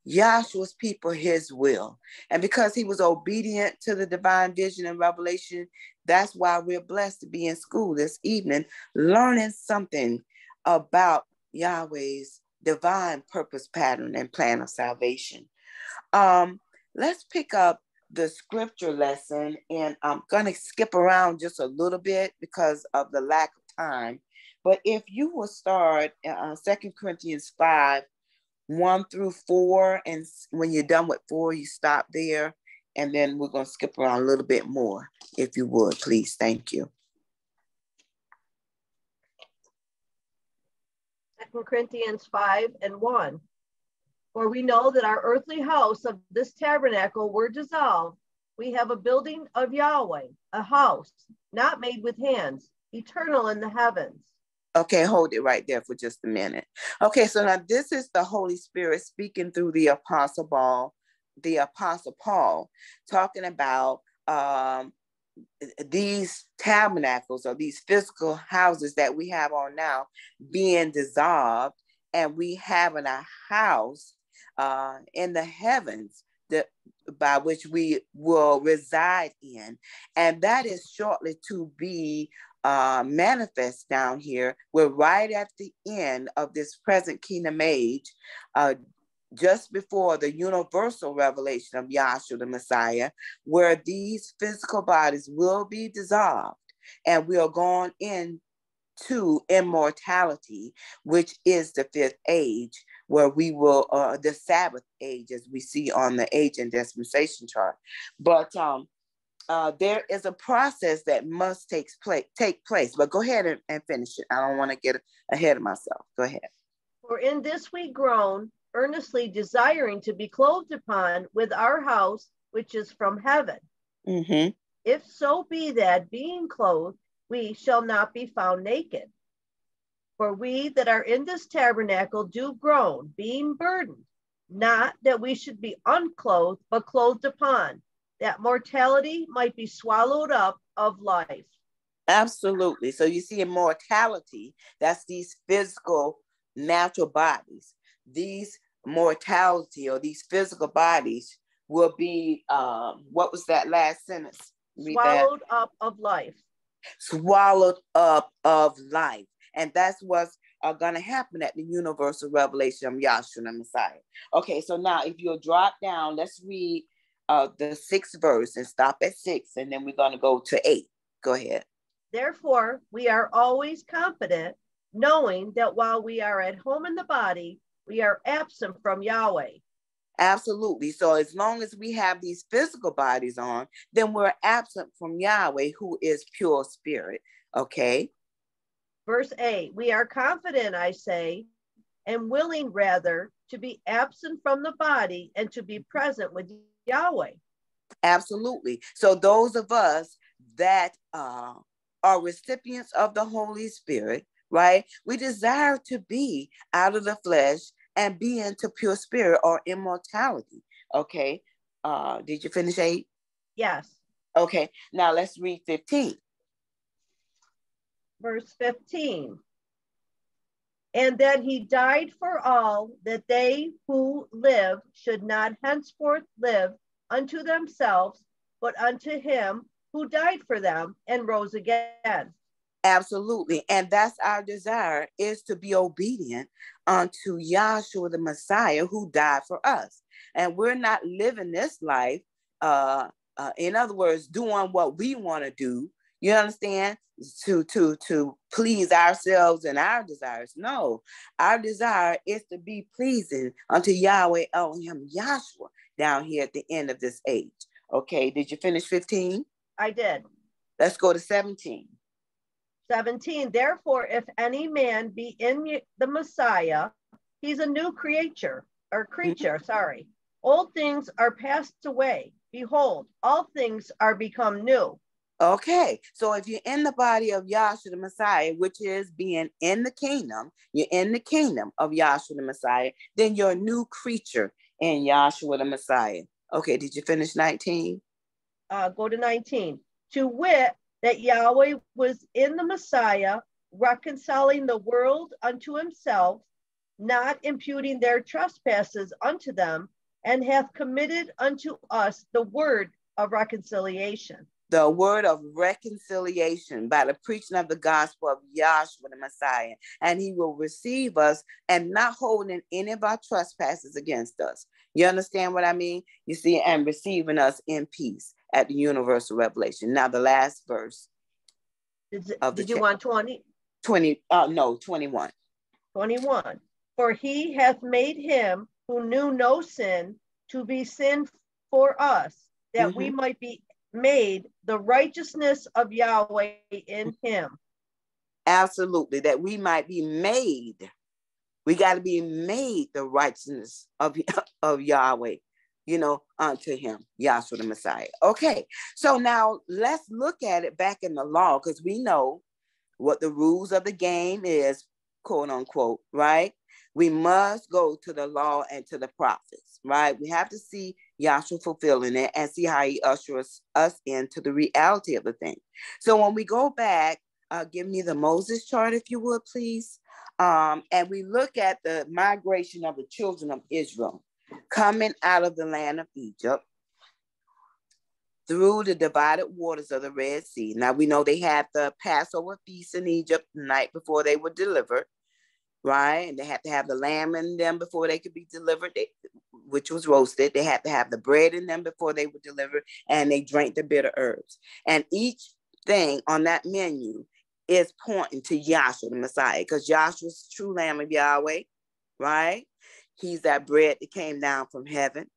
Yahshua's people his will. And because he was obedient to the divine vision and revelation, that's why we're blessed to be in school this evening, learning something about Yahweh's divine purpose pattern and plan of salvation. Um, let's pick up the scripture lesson, and I'm going to skip around just a little bit because of the lack of time. But if you will start uh, Second Corinthians 5, 1 through 4, and when you're done with 4, you stop there, and then we're going to skip around a little bit more, if you would, please. Thank you. Second Corinthians 5 and 1. For we know that our earthly house of this tabernacle were dissolved. We have a building of Yahweh, a house not made with hands, eternal in the heavens. Okay, hold it right there for just a minute. Okay, so now this is the Holy Spirit speaking through the Apostle Paul, the Apostle Paul, talking about um, these tabernacles or these physical houses that we have on now being dissolved, and we having a house uh, in the heavens that by which we will reside in, and that is shortly to be uh, manifest down here. We're right at the end of this present kingdom age. Uh, just before the universal revelation of Yahshua the Messiah, where these physical bodies will be dissolved and we are going into immortality, which is the fifth age, where we will, uh, the Sabbath age, as we see on the age and dispensation chart. But um, uh, there is a process that must take place. Take place. But go ahead and, and finish it. I don't want to get ahead of myself. Go ahead. For in this we groan, earnestly desiring to be clothed upon with our house, which is from heaven. Mm-hmm. If so be that being clothed, we shall not be found naked. For we that are in this tabernacle do groan, being burdened, not that we should be unclothed, but clothed upon, that mortality might be swallowed up of life. Absolutely. So you see, immortality, that's these physical, natural bodies. These mortality or these physical bodies will be um, what was that last sentence? Read swallowed that. up of life. Swallowed up of life. And that's what's uh, going to happen at the universal revelation of Yahshua the Messiah. Okay, so now if you'll drop down, let's read uh, the sixth verse and stop at six, and then we're going to go to eight. Go ahead. Therefore, we are always confident, knowing that while we are at home in the body, we are absent from Yahweh. Absolutely. So as long as we have these physical bodies on, then we're absent from Yahweh, who is pure spirit. Okay. Verse 8 We are confident, I say, and willing rather to be absent from the body and to be present with Yahweh. Absolutely. So those of us that uh, are recipients of the Holy Spirit, right? We desire to be out of the flesh and be into pure spirit or immortality. Okay. Uh, did you finish eight? Yes. Okay. Now let's read 15. Verse 15. And that he died for all, that they who live should not henceforth live unto themselves, but unto him who died for them and rose again. Absolutely. And that's our desire is to be obedient unto Yahshua the Messiah who died for us. And we're not living this life, uh, uh, in other words, doing what we want to do. You understand? To to to please ourselves and our desires. No, our desire is to be pleasing unto Yahweh Elohim Yahshua down here at the end of this age. Okay, did you finish 15? I did. Let's go to 17. 17. Therefore, if any man be in the Messiah, he's a new creature or creature, mm-hmm. sorry. Old things are passed away. Behold, all things are become new. Okay, so if you're in the body of Yahshua the Messiah, which is being in the kingdom, you're in the kingdom of Yahshua the Messiah, then you're a new creature in Yahshua the Messiah. Okay, did you finish 19? Uh, go to 19. To wit, that Yahweh was in the Messiah, reconciling the world unto himself, not imputing their trespasses unto them, and hath committed unto us the word of reconciliation. The word of reconciliation by the preaching of the gospel of Yahshua the Messiah, and he will receive us and not holding any of our trespasses against us. You understand what I mean? You see, and receiving us in peace at the universal revelation. Now, the last verse. Did, did you want 20? 20, uh, no, 21. 21. For he hath made him who knew no sin to be sin for us, that mm-hmm. we might be made the righteousness of Yahweh in him. Absolutely, that we might be made. We got to be made the righteousness of, of Yahweh you know, unto him, Yahshua the Messiah. Okay, so now let's look at it back in the law because we know what the rules of the game is, quote unquote, right? We must go to the law and to the prophets, right? We have to see Yahshua fulfilling it and see how he ushers us into the reality of the thing. So when we go back, uh, give me the Moses chart, if you would, please. Um, and we look at the migration of the children of Israel coming out of the land of Egypt through the divided waters of the Red Sea. Now we know they had the Passover feast in Egypt the night before they were delivered, right? And they had to have the lamb in them before they could be delivered, they, which was roasted. They had to have the bread in them before they were delivered, and they drank the bitter herbs. And each thing on that menu is pointing to Yahshua, the Messiah, because Yahshua's true lamb of Yahweh, right? He's that bread that came down from heaven.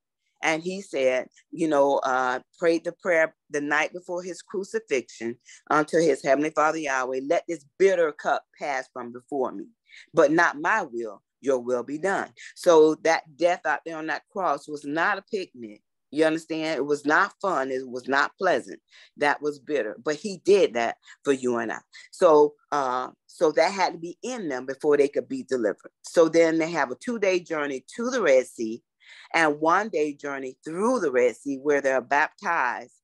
And he said, you know, uh, prayed the prayer the night before his crucifixion unto his heavenly Father Yahweh, let this bitter cup pass from before me, but not my will, your will be done. So that death out there on that cross was not a picnic. You understand? It was not fun. It was not pleasant. That was bitter. But he did that for you and I. So uh, so that had to be in them before they could be delivered. So then they have a two-day journey to the Red Sea and one day journey through the Red Sea where they're baptized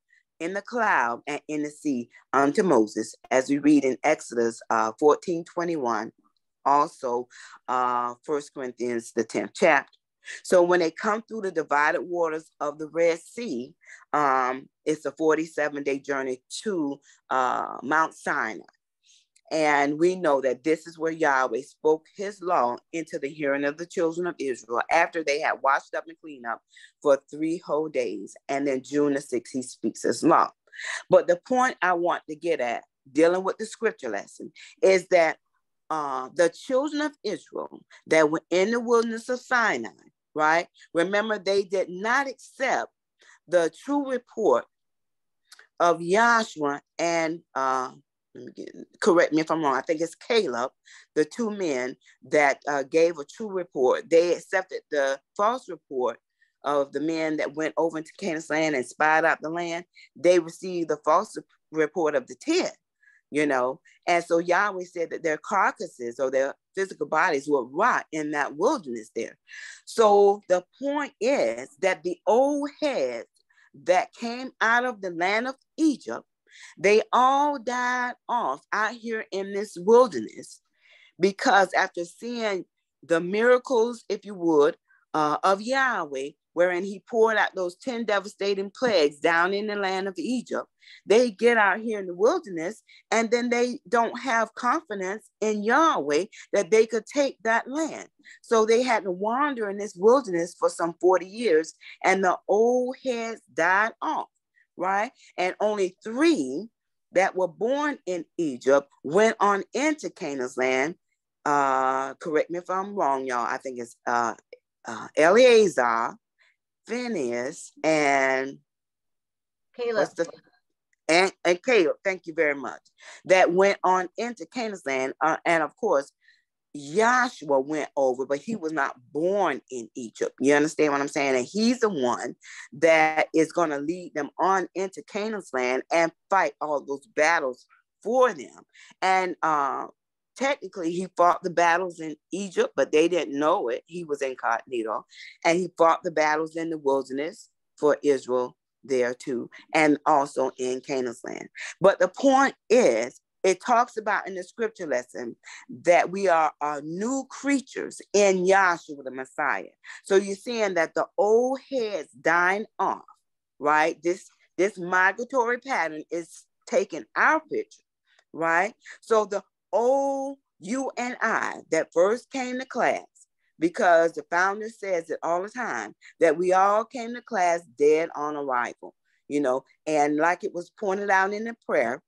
in the cloud and in the sea unto Moses, as we read in Exodus uh, 14, 21, also uh, 1 Corinthians, the 10th chapter. So when they come through the divided waters of the Red Sea, um, it's a 47 day journey to uh, Mount Sinai. And we know that this is where Yahweh spoke his law into the hearing of the children of Israel after they had washed up and cleaned up for three whole days. And then June the 6th, he speaks his law. But the point I want to get at, dealing with the scripture lesson, is that uh, the children of Israel that were in the wilderness of Sinai right? Remember, they did not accept the true report of Joshua and uh, correct me if I'm wrong. I think it's Caleb, the two men that uh, gave a true report. They accepted the false report of the men that went over into Canaan's land and spied out the land. They received the false report of the ten you know. And so Yahweh said that their carcasses or their physical bodies would rot in that wilderness there. So the point is that the old heads that came out of the land of Egypt, they all died off out here in this wilderness because after seeing the miracles, if you would, uh, of Yahweh, wherein he poured out those 10 devastating plagues down in the land of Egypt. They get out here in the wilderness and then they don't have confidence in Yahweh that they could take that land. So they had to wander in this wilderness for some 40 years and the old heads died off, right? And only three that were born in Egypt went on into Canaan's land. Uh, correct me if I'm wrong, y'all. I think it's uh, uh, Eleazar, Phineas and Caleb. The, and, and Caleb, thank you very much, that went on into Canaan's land. Uh, and of course, Joshua went over, but he was not born in Egypt. You understand what I'm saying? And he's the one that is going to lead them on into Canaan's land and fight all those battles for them. And uh, technically, he fought the battles in Egypt, but they didn't know it. He was incognito. And he fought the battles in the wilderness for Israel there too, and also in Canaan's land. But the point is, it talks about in the scripture lesson that we are, are new creatures in Yahshua the Messiah. So you're seeing that the old heads dying off, right? This this migratory pattern is taking our picture, right? So the old you and I that first came to class, because the founder says it all the time that we all came to class dead on arrival, you know, and like it was pointed out in the prayer,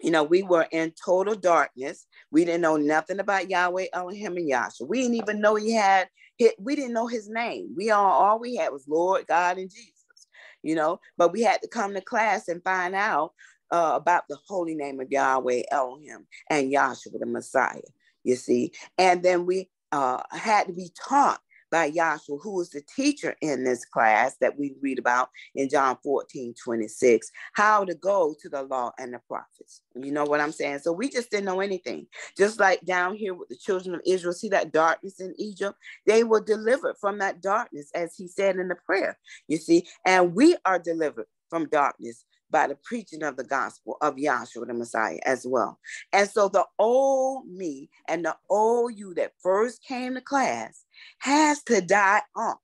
you know, we were in total darkness. We didn't know nothing about Yahweh, Elohim, and Yahshua. We didn't even know he had, hit. we didn't know his name. We all, all we had was Lord, God, and Jesus, you know, but we had to come to class and find out uh, about the holy name of Yahweh, Elohim, and Yahshua, the Messiah, you see. And then we uh, had to be taught by Yahshua, who was the teacher in this class that we read about in John 14, 26, how to go to the law and the prophets. You know what I'm saying? So we just didn't know anything. Just like down here with the children of Israel, see that darkness in Egypt? They were delivered from that darkness, as he said in the prayer, you see, and we are delivered from darkness by the preaching of the gospel of Yahshua the Messiah as well. And so the old me and the old you that first came to class has to die off.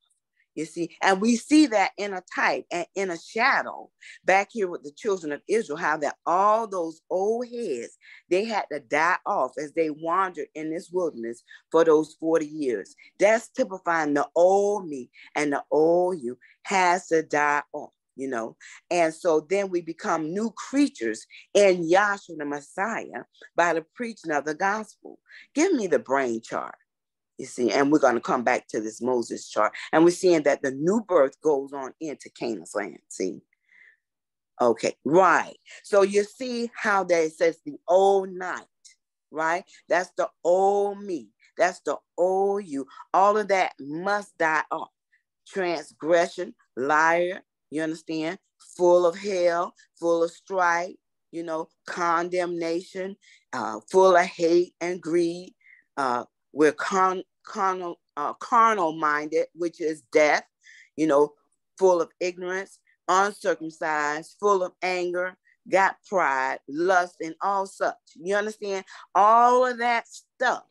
You see, and we see that in a type and in a shadow back here with the children of Israel, how that all those old heads they had to die off as they wandered in this wilderness for those 40 years. That's typifying the old me and the old you has to die off you know. And so then we become new creatures in Yahshua the Messiah by the preaching of the gospel. Give me the brain chart. You see, and we're going to come back to this Moses chart. And we're seeing that the new birth goes on into Canaan's land. See? Okay, right. So you see how that says the old night, right? That's the old me. That's the old you. All of that must die off. Transgression, liar, you understand? Full of hell, full of strife, you know, condemnation, uh, full of hate and greed, uh, we're con- carnal, uh, carnal minded, which is death, you know, full of ignorance, uncircumcised, full of anger, got pride, lust, and all such. You understand? All of that stuff,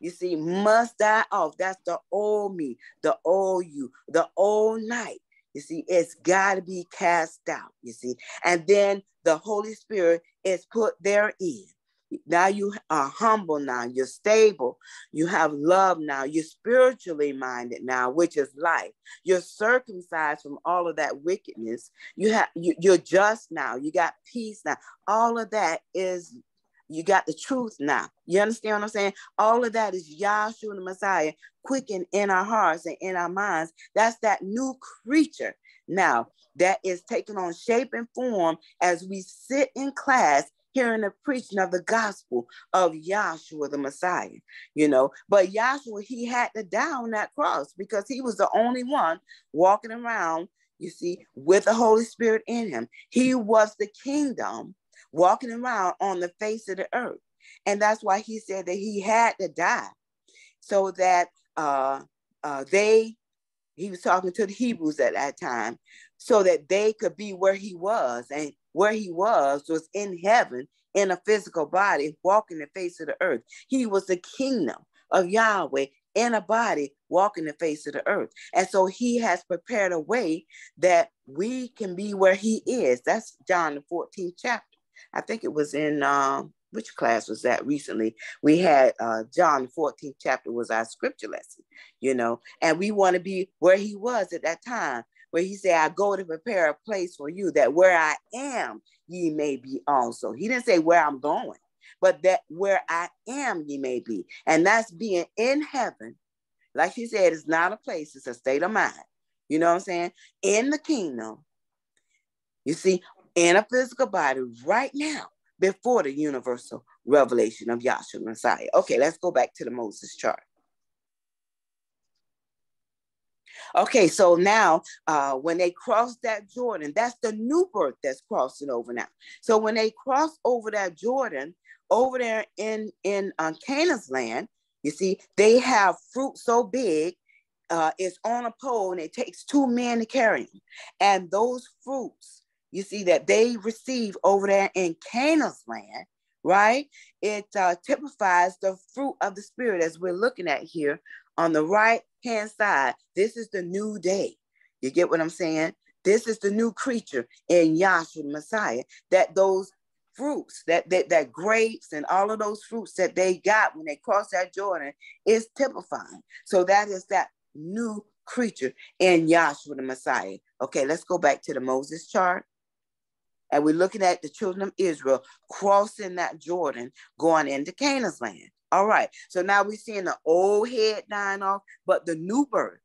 you see, must die off. That's the old me, the old you, the old night. You see, it's got to be cast out. You see, and then the Holy Spirit is put therein. Now you are humble now, you're stable, you have love now, you're spiritually minded now, which is life. You're circumcised from all of that wickedness. You have you, you're just now, you got peace now. All of that is you got the truth now. You understand what I'm saying? All of that is Yahshua the Messiah quicken in our hearts and in our minds. That's that new creature now that is taking on shape and form as we sit in class hearing the preaching of the gospel of Yahshua the Messiah, you know. But Yahshua, he had to die on that cross because he was the only one walking around, you see, with the Holy Spirit in him. He was the kingdom walking around on the face of the earth. And that's why he said that he had to die so that uh, uh, they, he was talking to the Hebrews at that time, so that they could be where he was. And where he was was in heaven in a physical body, walking the face of the earth. He was the kingdom of Yahweh in a body, walking the face of the earth. And so he has prepared a way that we can be where he is. That's John the 14th chapter. I think it was in um, which class was that recently? We had uh, John 14th chapter was our scripture lesson, you know, and we want to be where he was at that time, where he said, I go to prepare a place for you that where I am, ye may be also. He didn't say where I'm going, but that where I am, ye may be. And that's being in heaven. Like she said, it's not a place, it's a state of mind. You know what I'm saying? In the kingdom. You see, in a physical body right now before the universal revelation of Yahshua Messiah. Okay, let's go back to the Moses chart. Okay, so now uh, when they cross that Jordan, that's the new birth that's crossing over now. So when they cross over that Jordan, over there in in uh, Canaan's land, you see, they have fruit so big, uh, it's on a pole, and it takes two men to carry them. And those fruits, you see, that they receive over there in Canaan's land, right? It uh, typifies the fruit of the Spirit as we're looking at here on the right hand side. This is the new day. You get what I'm saying? This is the new creature in Yahshua the Messiah. That those fruits, that, that that grapes and all of those fruits that they got when they crossed that Jordan is typifying. So that is that new creature in Yahshua the Messiah. Okay, let's go back to the Moses chart. And we're looking at the children of Israel crossing that Jordan, going into Canaan's land. All right. So now we're seeing the old head dying off, but the new birth,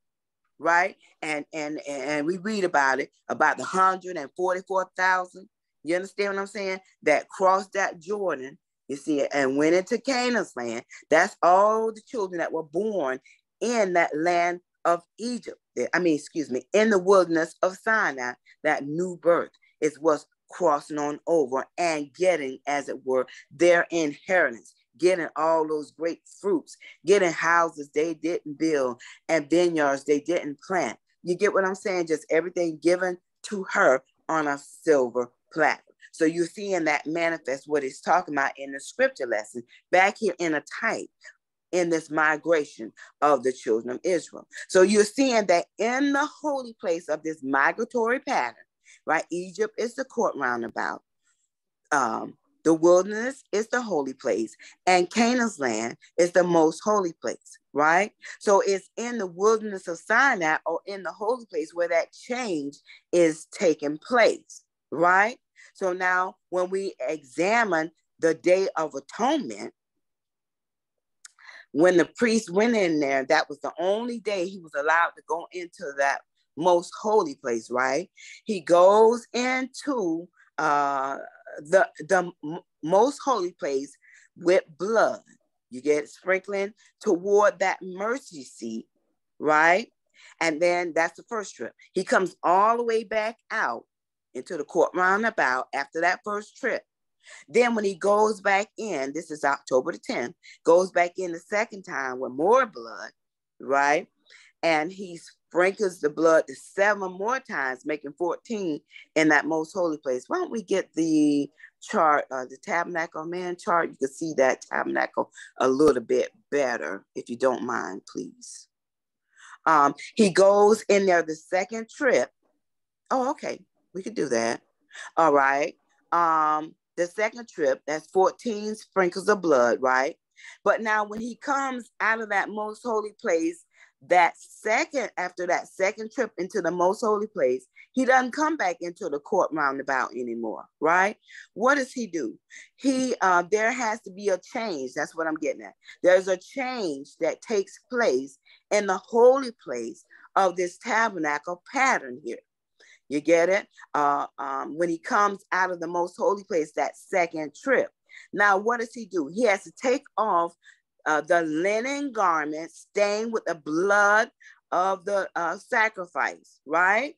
right? And and and we read about it about the 144,000. You understand what I'm saying? That crossed that Jordan, you see, and went into Canaan's land. That's all the children that were born in that land of Egypt. I mean, excuse me, in the wilderness of Sinai, that new birth is what's crossing on over and getting, as it were, their inheritance getting all those great fruits, getting houses they didn't build and vineyards they didn't plant. You get what I'm saying? Just everything given to her on a silver platter. So you're seeing that manifest what it's talking about in the scripture lesson back here in a type in this migration of the children of Israel. So you're seeing that in the holy place of this migratory pattern, right? Egypt is the court roundabout. Um, the wilderness is the holy place, and Canaan's land is the most holy place, right? So it's in the wilderness of Sinai or in the holy place where that change is taking place, right? So now, when we examine the Day of Atonement, when the priest went in there, that was the only day he was allowed to go into that most holy place, right? He goes into uh, the the most holy place with blood. You get sprinkling toward that mercy seat, right? And then that's the first trip. He comes all the way back out into the court roundabout after that first trip. Then when he goes back in, this is October the 10th, goes back in the second time with more blood, right? And he's sprinkles the blood seven more times, making 14 in that most holy place. Why don't we get the chart, uh, the tabernacle man chart? You can see that tabernacle a little bit better, if you don't mind, please. Um, he goes in there the second trip. Oh, okay, we could do that. All right. Um, the second trip, that's 14 sprinkles of blood, right? But now when he comes out of that most holy place, that second, after that second trip into the most holy place, he doesn't come back into the court roundabout anymore, right? What does he do? He, uh, there has to be a change. That's what I'm getting at. There's a change that takes place in the holy place of this tabernacle pattern here. You get it? Uh, um, when he comes out of the most holy place, that second trip. Now, what does he do? He has to take off uh, the linen garment stained with the blood of the uh, sacrifice, right?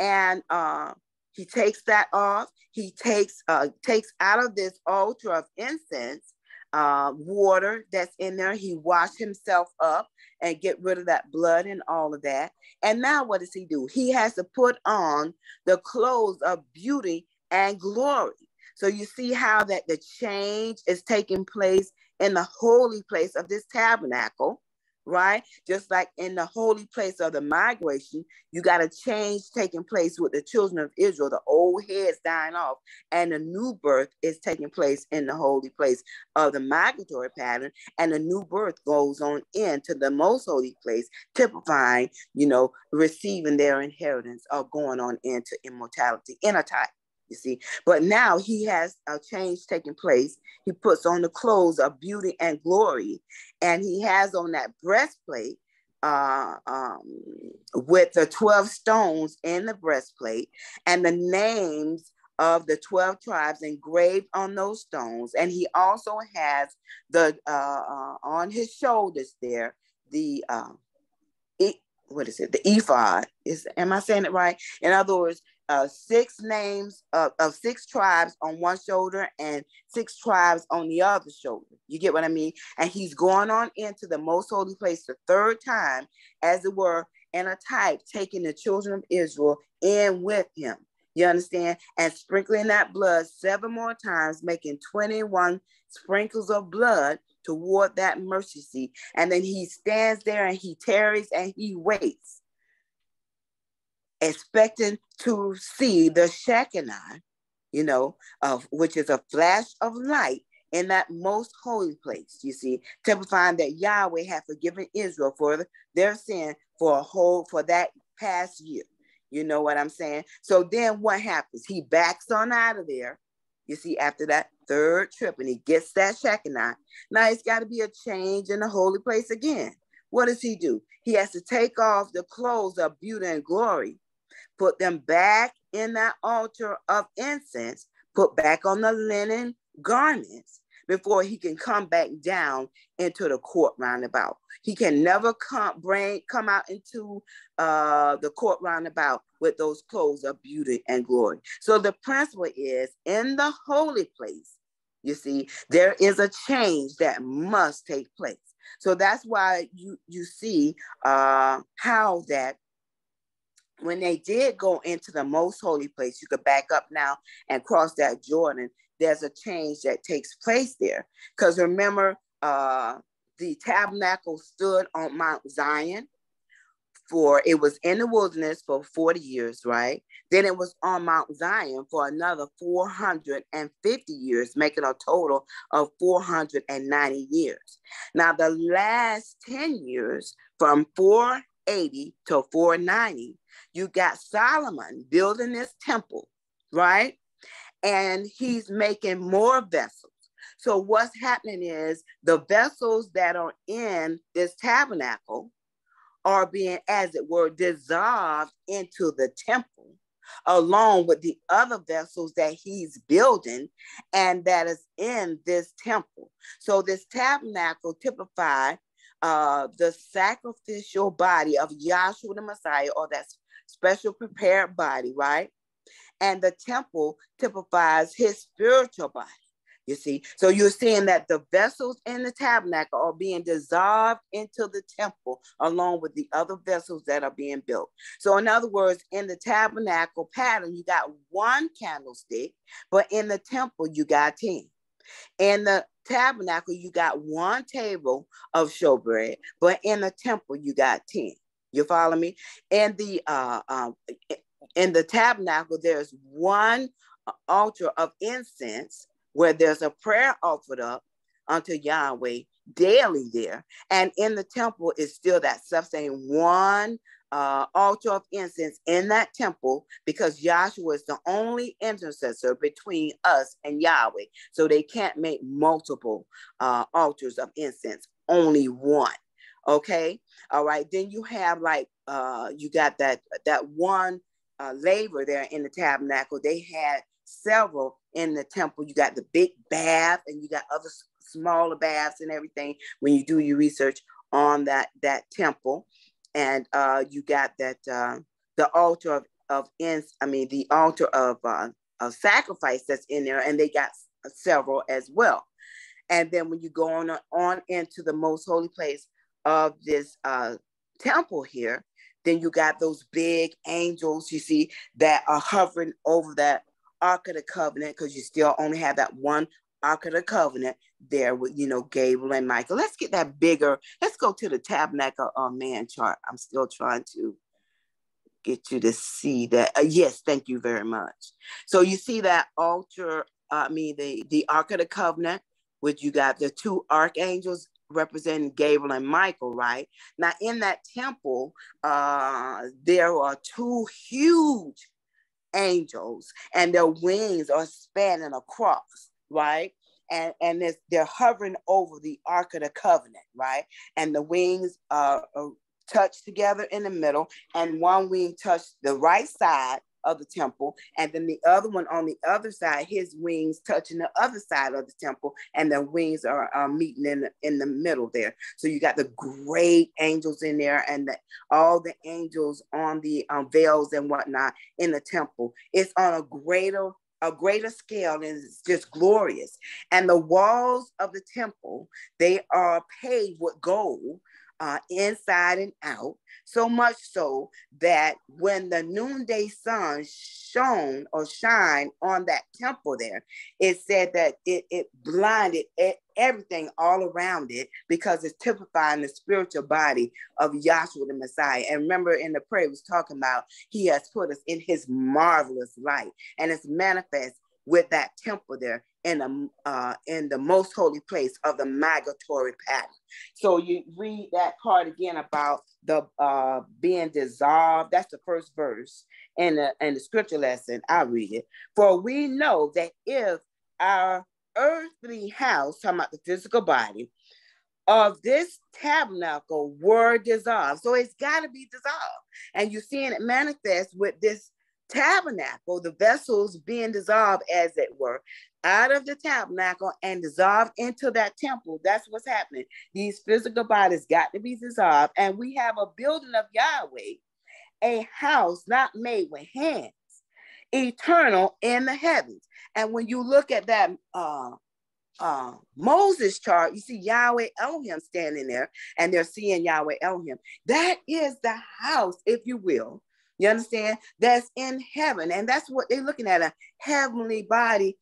And uh, he takes that off. He takes uh, takes out of this altar of incense uh, water that's in there. He washed himself up and get rid of that blood and all of that. And now what does he do? He has to put on the clothes of beauty and glory. So you see how that the change is taking place in the holy place of this tabernacle, right? Just like in the holy place of the migration, you got a change taking place with the children of Israel, the old heads dying off, and the new birth is taking place in the holy place of the migratory pattern, and the new birth goes on into the most holy place, typifying, you know, receiving their inheritance or going on into immortality in a type you see. But now he has a change taking place. He puts on the clothes of beauty and glory, and he has on that breastplate uh, um, with the 12 stones in the breastplate and the names of the 12 tribes engraved on those stones. And he also has the uh, uh, on his shoulders there, the uh, what is it? The ephod. Is am I saying it right? In other words, uh, six names of, of six tribes on one shoulder and six tribes on the other shoulder. You get what I mean? And he's going on into the most holy place the third time, as it were, in a type, taking the children of Israel in with him. You understand? And sprinkling that blood seven more times, making 21 sprinkles of blood toward that mercy seat. And then he stands there and he tarries and he waits, expecting to see the Shekinah, you know, of which is a flash of light in that most holy place, you see, typifying that Yahweh had forgiven Israel for their sin for a whole for that past year. You know what I'm saying? So then what happens? He backs on out of there. You see, after that third trip, and he gets that Shekinah. Now it's got to be a change in the holy place again. What does he do? He has to take off the clothes of beauty and glory, put them back in that altar of incense, put back on the linen garments, before he can come back down into the court roundabout. He can never come bring come out into uh, the court roundabout with those clothes of beauty and glory. So the principle is in the holy place, you see, there is a change that must take place. So that's why you you see uh, how that when they did go into the most holy place, you could back up now and cross that Jordan there's a change that takes place there. Because remember, uh, the tabernacle stood on Mount Zion for it was in the wilderness for 40 years, right? Then it was on Mount Zion for another 450 years, making a total of 490 years. Now, the last 10 years from 480 to 490, you got Solomon building this temple, right? and he's making more vessels. So what's happening is the vessels that are in this tabernacle are being, as it were, dissolved into the temple, along with the other vessels that he's building and that is in this temple. So this tabernacle typified uh, the sacrificial body of Yahshua the Messiah, or that special prepared body, right? and the temple typifies his spiritual body. You see, so you're seeing that the vessels in the tabernacle are being dissolved into the temple along with the other vessels that are being built. So, in other words, in the tabernacle pattern, you got one candlestick, but in the temple, you got 10. In the tabernacle, you got one table of showbread, but in the temple, you got 10. You follow me? And the uh, um, in the tabernacle, there's one altar of incense where there's a prayer offered up unto Yahweh daily there. And in the temple is still that self same one uh, altar of incense in that temple because Yahshua is the only intercessor between us and Yahweh. So they can't make multiple uh, altars of incense, only one. Okay. All right. Then you have like uh, you got that that one uh, laver there in the tabernacle. They had several in the temple. You got the big bath, and you got other smaller baths and everything. When you do your research on that that temple, and uh, you got that uh, the altar of of ins. I mean the altar of uh, of sacrifice that's in there, and they got several as well. And then when you go on on into the most holy place of this uh, temple here, then you got those big angels, you see, that are hovering over that Ark of the Covenant, because you still only have that one Ark of the Covenant there with, you know, Gabriel and Michael. Let's get that bigger. Let's go to the tabernacle uh, man chart. I'm still trying to get you to see that. Uh, yes, thank you very much. So you see that altar, uh, I mean, the, the Ark of the Covenant, which you got the two archangels representing Gabriel and Michael, right? Now, in that temple, uh, there are two huge angels, and their wings are spanning across, right? And, and they're hovering over the Ark of the Covenant, right? And the wings are, are touched together in the middle, and one wing touched the right side of the temple, and then the other one on the other side, his wings touching the other side of the temple, and the wings are, are meeting in the, in the middle there. So you got the great angels in there, and the, all the angels on the um, veils and whatnot in the temple. It's on a greater a greater scale and it's just glorious. And the walls of the temple, they are paved with gold uh, inside and out, so much so that when the noonday sun shone or shine on that temple there, it said that it, it blinded everything all around it because it's typifying the spiritual body of Yahshua the Messiah. And remember in the prayer, was talking about he has put us in his marvelous light and it's manifest with that temple there in the uh, in the most holy place of the migratory pattern. So you read that part again about the uh, being dissolved. That's the first verse in the in the scripture lesson. I read it. For we know that if our earthly house, talking about the physical body, of this tabernacle were dissolved. So it's got to be dissolved. And you're seeing it manifest with this tabernacle, the vessels being dissolved, as it were, out of the tabernacle and dissolved into that temple. That's what's happening. These physical bodies got to be dissolved. And we have a building of Yahweh, a house not made with hands, eternal in the heavens. And when you look at that uh, uh, Moses chart, you see Yahweh Elohim standing there, and they're seeing Yahweh Elohim. That is the house, if you will, you understand? That's in heaven. And that's what they're looking at a heavenly body,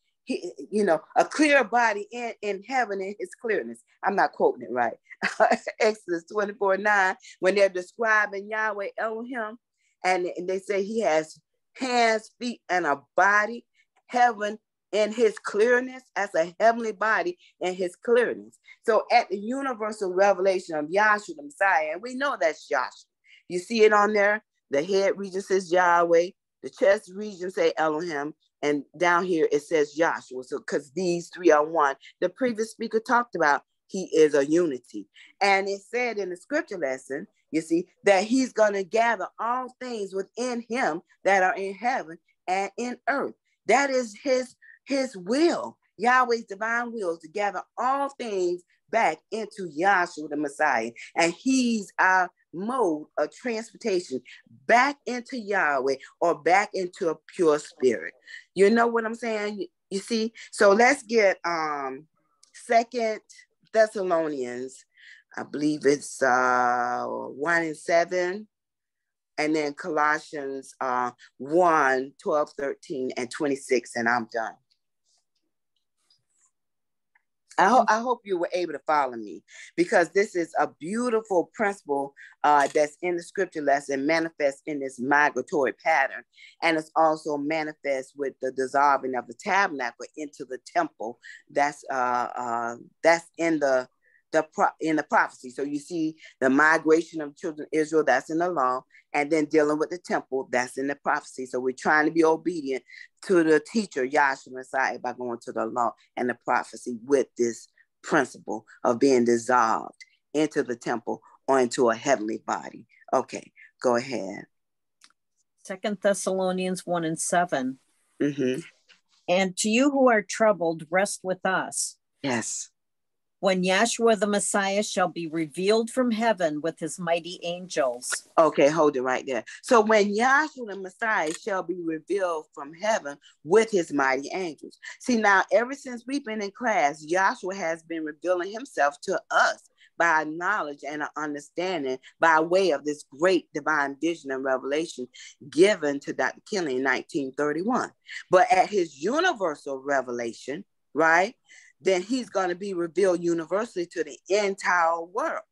you know, a clear body in, in heaven in his clearness. I'm not quoting it right. Exodus 24 9, when they're describing Yahweh Elohim, and, and they say he has hands, feet, and a body, heaven in his clearness as a heavenly body in his clearness. So at the universal revelation of Yahshua the Messiah, and we know that's Yahshua. You see it on there the head region says Yahweh. The chest region say Elohim. And down here it says Yahshua. So because these three are one. The previous speaker talked about he is a unity. And it said in the scripture lesson, you see, that he's going to gather all things within him that are in heaven and in earth. That is his his will, Yahweh's divine will to gather all things back into Yahshua the Messiah. And he's our mode of transportation back into Yahweh or back into a pure spirit. You know what I'm saying? You, see? So let's get um second Thessalonians. I believe it's uh one and seven. And then Colossians uh 1, 12, 13, and 26, and I'm done. I, ho- I hope you were able to follow me because this is a beautiful principle uh, that's in the scripture lesson, manifest in this migratory pattern. And it's also manifest with the dissolving of the tabernacle into the temple. That's uh, uh, that's in the the pro- in the prophecy. So you see the migration of children of Israel, that's in the law, and then dealing with the temple, that's in the prophecy. So we're trying to be obedient to the teacher, Yahshua Messiah, by going to the law and the prophecy with this principle of being dissolved into the temple or into a heavenly body. Okay, go ahead. Second Thessalonians 1 and 7. Mm-hmm. And to you who are troubled, rest with us. Yes when Yahshua the Messiah shall be revealed from heaven with his mighty angels. Okay, hold it right there. So when Yahshua the Messiah shall be revealed from heaven with his mighty angels. See, now, ever since we've been in class, Yahshua has been revealing himself to us by knowledge and understanding by way of this great divine vision and revelation given to Dr. Kinley in 1931. But at his universal revelation, right? Then he's going to be revealed universally to the entire world.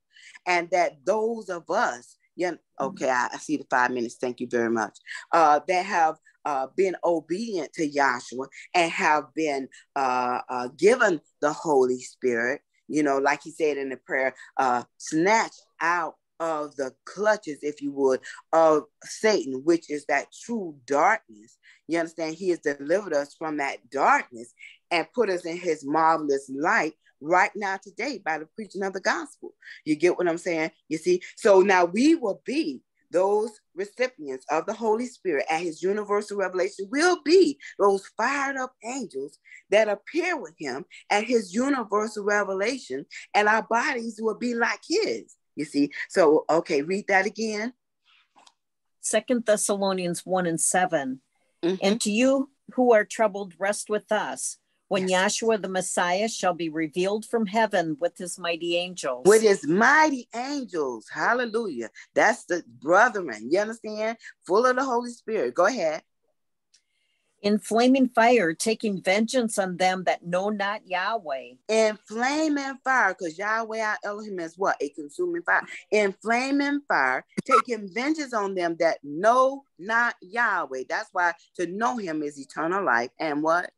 And that those of us, yeah, okay, I, I see the five minutes. Thank you very much. Uh, that have uh, been obedient to Yahshua and have been uh, uh, given the Holy Spirit, you know, like he said in the prayer, uh, snatched out of the clutches, if you would, of Satan, which is that true darkness. You understand? He has delivered us from that darkness and put us in his marvelous light right now today by the preaching of the gospel. You get what I'm saying? You see? So now we will be those recipients of the Holy Spirit at his universal revelation will be those fired up angels that appear with him at his universal revelation, and our bodies will be like his. You see, so okay, read that again. Second Thessalonians 1 and 7. Mm-hmm. And to you who are troubled, rest with us when yes. Yahshua the Messiah shall be revealed from heaven with his mighty angels. With his mighty angels. Hallelujah. That's the brethren. You understand? Full of the Holy Spirit. Go ahead in flaming fire, taking vengeance on them that know not Yahweh. In flaming fire, because Yahweh our Elohim is what? A consuming fire. In flaming fire, taking vengeance on them that know not Yahweh. That's why to know him is eternal life. And what?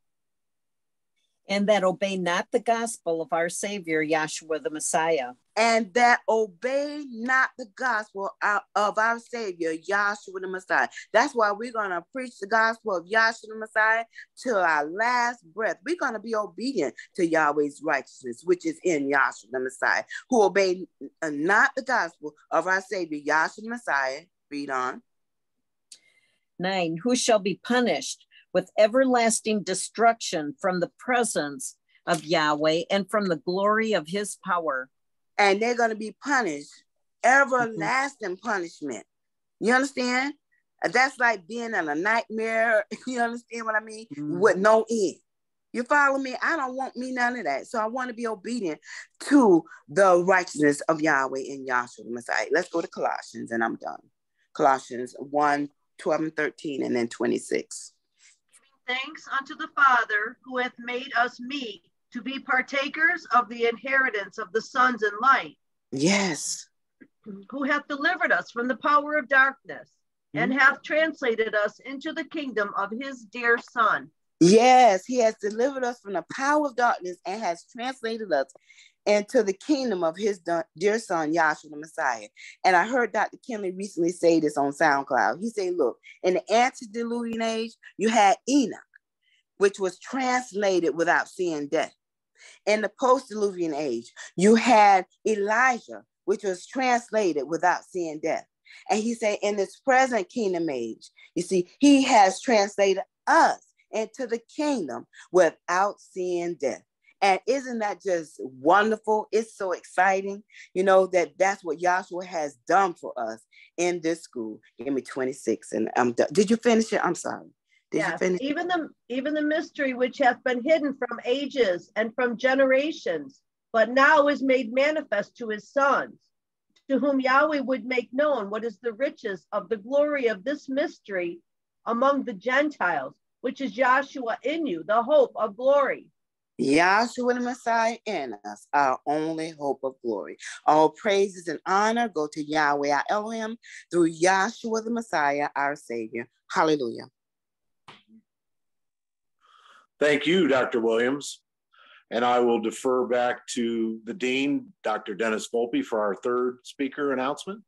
And that obey not the gospel of our Savior, Yahshua the Messiah. And that obey not the gospel of our Savior, Yahshua the Messiah. That's why we're going to preach the gospel of Yahshua the Messiah till our last breath. We're going to be obedient to Yahweh's righteousness, which is in Yahshua the Messiah, who obey not the gospel of our Savior, Yahshua the Messiah. Read on. Nine, who shall be punished with everlasting destruction from the presence of Yahweh and from the glory of his power. And they're going to be punished, everlasting mm-hmm. punishment. You understand? That's like being in a nightmare. You understand what I mean? Mm-hmm. With no end. You follow me? I don't want me none of that. So I want to be obedient to the righteousness of Yahweh and Yahshua the Messiah. Let's go to Colossians and I'm done. Colossians 1, 12 and 13, and then 26 thanks unto the Father who hath made us meet to be partakers of the inheritance of the sons in light. Yes. Who hath delivered us from the power of darkness mm-hmm. and hath translated us into the kingdom of his dear Son. Yes, he has delivered us from the power of darkness and has translated us and to the kingdom of his dear son, Yahshua the Messiah. And I heard Dr. Kinley recently say this on SoundCloud. He said, look, in the antediluvian age, you had Enoch, which was translated without seeing death. In the post-diluvian age, you had Elijah, which was translated without seeing death. And he said, in this present kingdom age, you see, he has translated us into the kingdom without seeing death. And isn't that just wonderful? It's so exciting, you know, that that's what Yahshua has done for us in this school. Give me 26 and I'm done. Did you finish it? I'm sorry. Did yes, you finish? Even the even the mystery which hath been hidden from ages and from generations, but now is made manifest to his sons, to whom Yahweh would make known what is the riches of the glory of this mystery among the Gentiles, which is Yahshua in you, the hope of glory Yahshua the Messiah in us, our only hope of glory. All praises and honor go to Yahweh our Elohim through Yahshua the Messiah, our Savior. Hallelujah. Thank you, Dr. Williams. And I will defer back to the Dean, Dr. Dennis Volpe, for our third speaker announcement.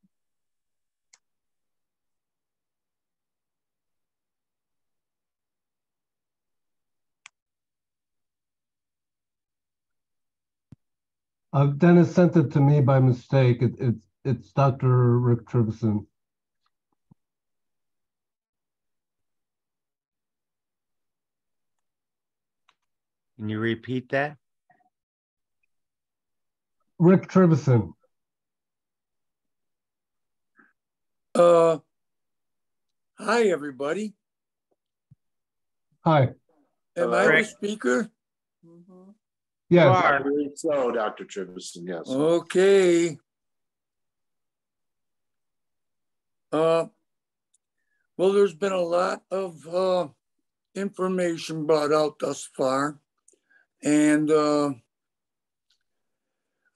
Uh, Dennis sent it to me by mistake. It, it's it's Dr. Rick Trivison. Can you repeat that? Rick Trivison. Uh, hi everybody. Hi. Am I the speaker? Yes. I believe so, Dr. Trivison, yes. Okay. Uh, well, there's been a lot of uh, information brought out thus far. And uh,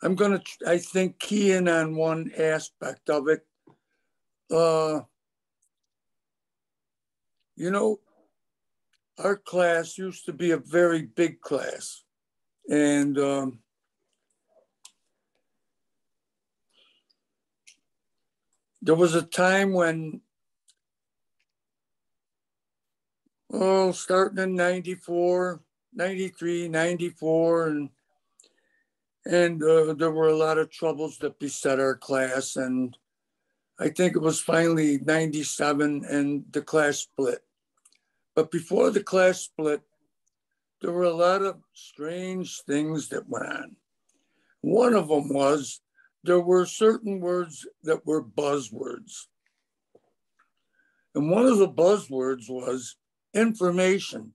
I'm going to, I think, key in on one aspect of it. Uh, you know, our class used to be a very big class. And um, there was a time when, oh, starting in 94, 93, 94, and and uh, there were a lot of troubles that beset our class. And I think it was finally 97 and the class split. But before the class split, there were a lot of strange things that went on. One of them was there were certain words that were buzzwords. And one of the buzzwords was information.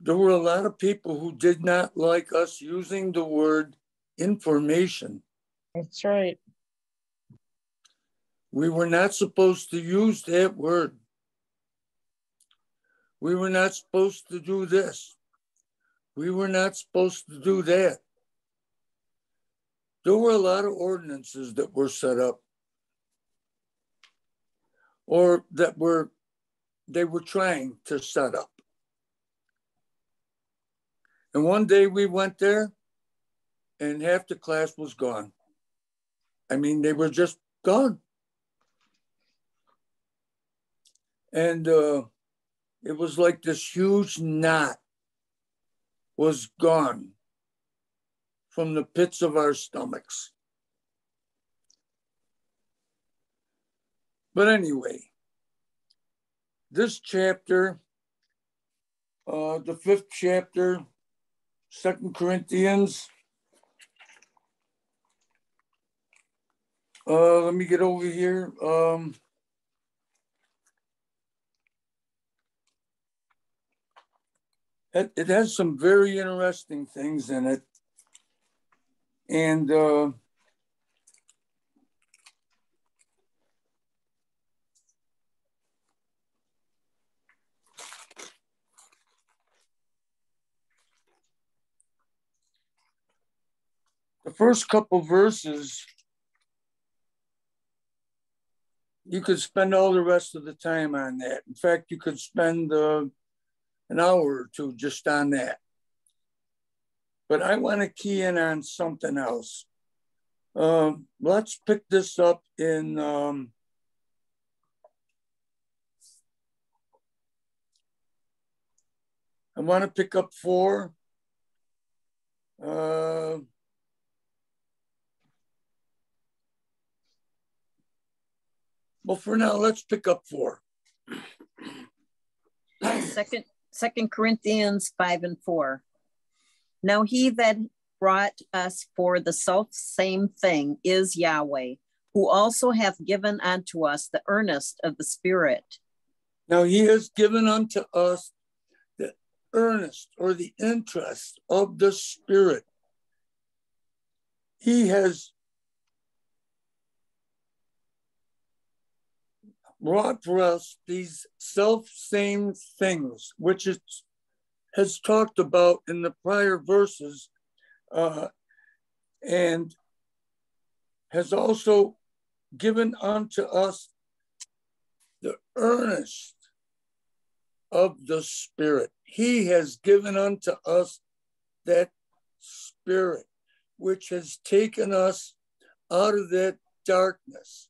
There were a lot of people who did not like us using the word information. That's right. We were not supposed to use that word. We were not supposed to do this. We were not supposed to do that. There were a lot of ordinances that were set up or that were they were trying to set up. And one day we went there and half the class was gone. I mean, they were just gone. And uh, it was like this huge knot was gone from the pits of our stomachs. But anyway, this chapter, uh, the fifth chapter, Second Corinthians. Uh, let me get over here. Um, it, it has some very interesting things in it. And uh, the first couple verses, you could spend all the rest of the time on that. In fact, you could spend uh, an hour or two just on that. But I want to key in on something else. Um, let's pick this up in um, I want to pick up four. Uh, well, for now, let's pick up four. Second, Second Corinthians 5 and 4. Now he that brought us for the self same thing is Yahweh, who also hath given unto us the earnest of the Spirit. Now he has given unto us the earnest or the interest of the Spirit. He has brought for us these self same things, which it has talked about in the prior verses, uh, and has also given unto us the earnest of the Spirit. He has given unto us that Spirit, which has taken us out of that darkness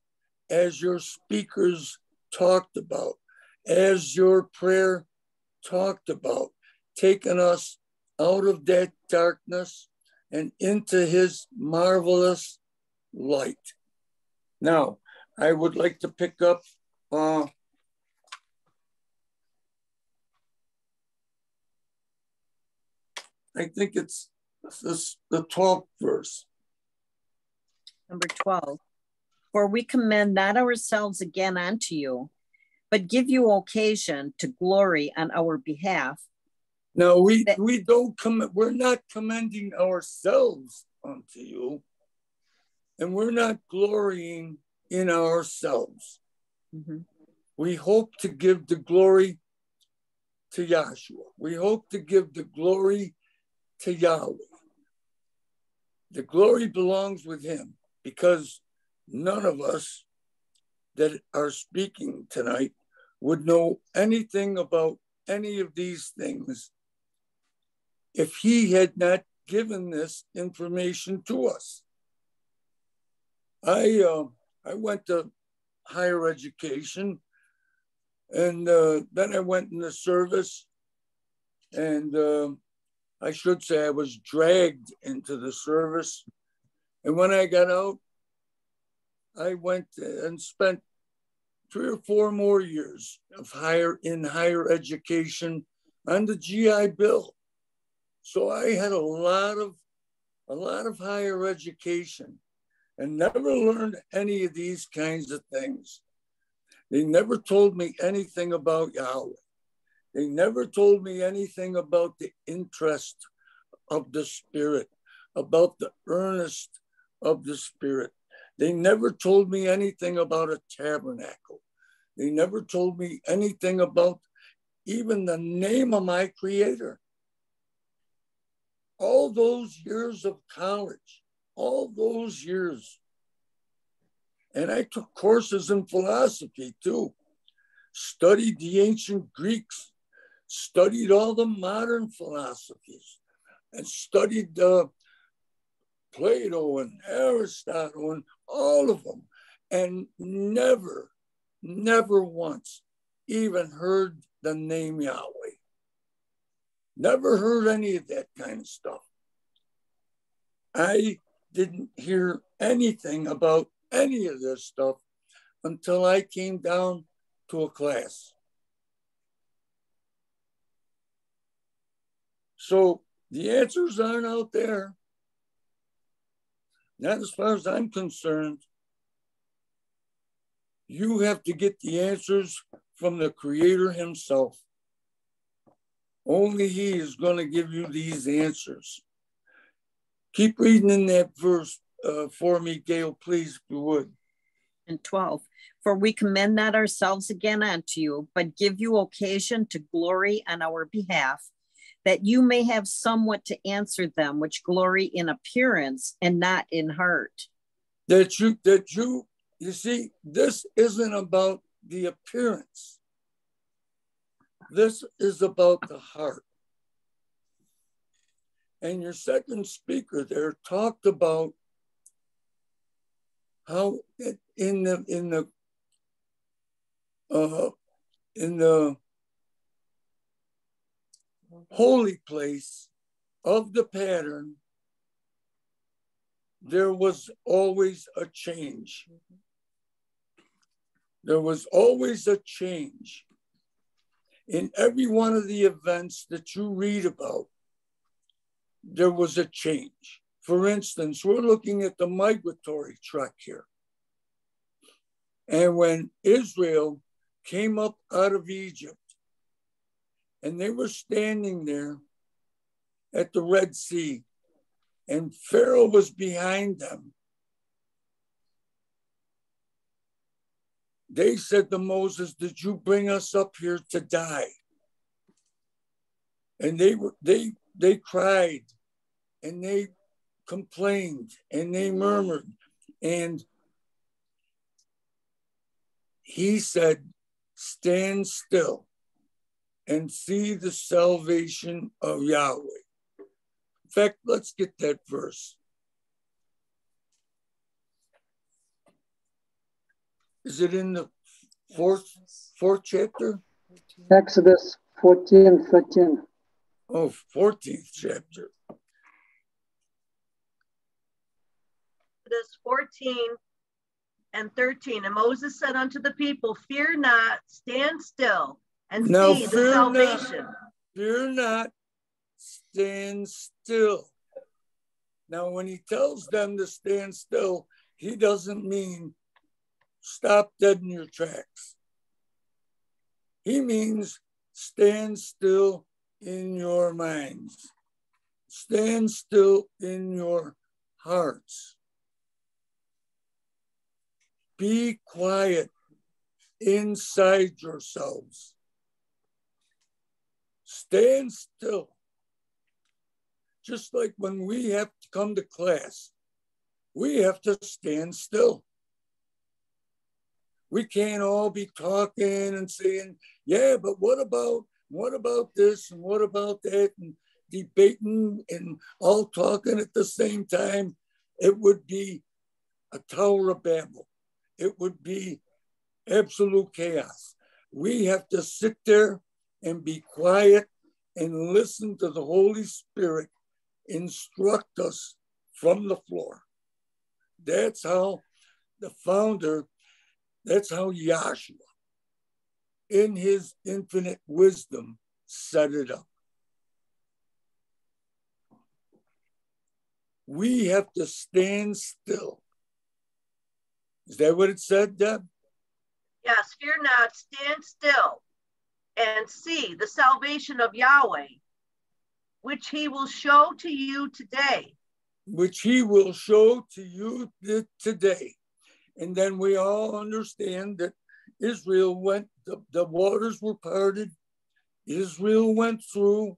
as your speakers talked about, as your prayer talked about, taking us out of that darkness and into his marvelous light. Now, I would like to pick up uh, I think it's this, the 12th verse. Number 12. For we commend not ourselves again unto you, but give you occasion to glory on our behalf. No, we that, we don't come. We're not commending ourselves unto you, and we're not glorying in ourselves. Mm-hmm. We hope to give the glory to Yahshua. We hope to give the glory to Yahweh. The glory belongs with Him because none of us that are speaking tonight would know anything about any of these things if he had not given this information to us. I uh, I went to higher education, and uh, then I went in the service, and uh, I should say I was dragged into the service. And when I got out, I went and spent three or four more years of higher in higher education on the GI Bill. So I had a lot of a lot of higher education and never learned any of these kinds of things. They never told me anything about Yahweh. They never told me anything about the interest of the Spirit, about the earnest of the Spirit. They never told me anything about a tabernacle. They never told me anything about even the name of my creator. All those years of college, all those years. And I took courses in philosophy too, studied the ancient Greeks, studied all the modern philosophies, and studied uh, Plato and Aristotle and all of them, and never, never once even heard the name Yahweh. Never heard any of that kind of stuff. I didn't hear anything about any of this stuff until I came down to a class. So the answers aren't out there. Not as far as I'm concerned. You have to get the answers from the Creator Himself. Only He is going to give you these answers. Keep reading in that verse uh, for me, Gail, please, if you would. And 12. For we commend not ourselves again unto you, but give you occasion to glory on our behalf, that you may have somewhat to answer them which glory in appearance and not in heart. That you, that you, you see, this isn't about the appearance. This is about the heart. And your second speaker there talked about how in the in the uh, in the holy place of the pattern, there was always a change. There was always a change. In every one of the events that you read about, there was a change. For instance, we're looking at the migratory trek here. And when Israel came up out of Egypt and they were standing there at the Red Sea, and Pharaoh was behind them, They said to Moses, Did you bring us up here to die? And they were they they cried and they complained and they murmured. And he said, Stand still and see the salvation of Yahweh. In fact, let's get that verse. Is it in the fourth fourth chapter? Exodus 14, 13. Oh, 14th chapter. Exodus 14 and 13. And Moses said unto the people, Fear not, stand still and now, see the salvation. Not, fear not, stand still. Now, when he tells them to stand still, he doesn't mean stop dead in your tracks. He means stand still in your minds, stand still in your hearts. Be quiet inside yourselves. Stand still. Just like when we have to come to class, we have to stand still we can't all be talking and saying, yeah, but what about what about this and what about that and debating and all talking at the same time. It would be a Tower of Babel. It would be absolute chaos. We have to sit there and be quiet and listen to the Holy Spirit instruct us from the floor. That's how the founder, that's how Yahshua, in his infinite wisdom, set it up. We have to stand still. Is that what it said, Deb? Yes, fear not, stand still and see the salvation of Yahweh, which he will show to you today. Which he will show to you today. And then we all understand that Israel went, the, the waters were parted, Israel went through,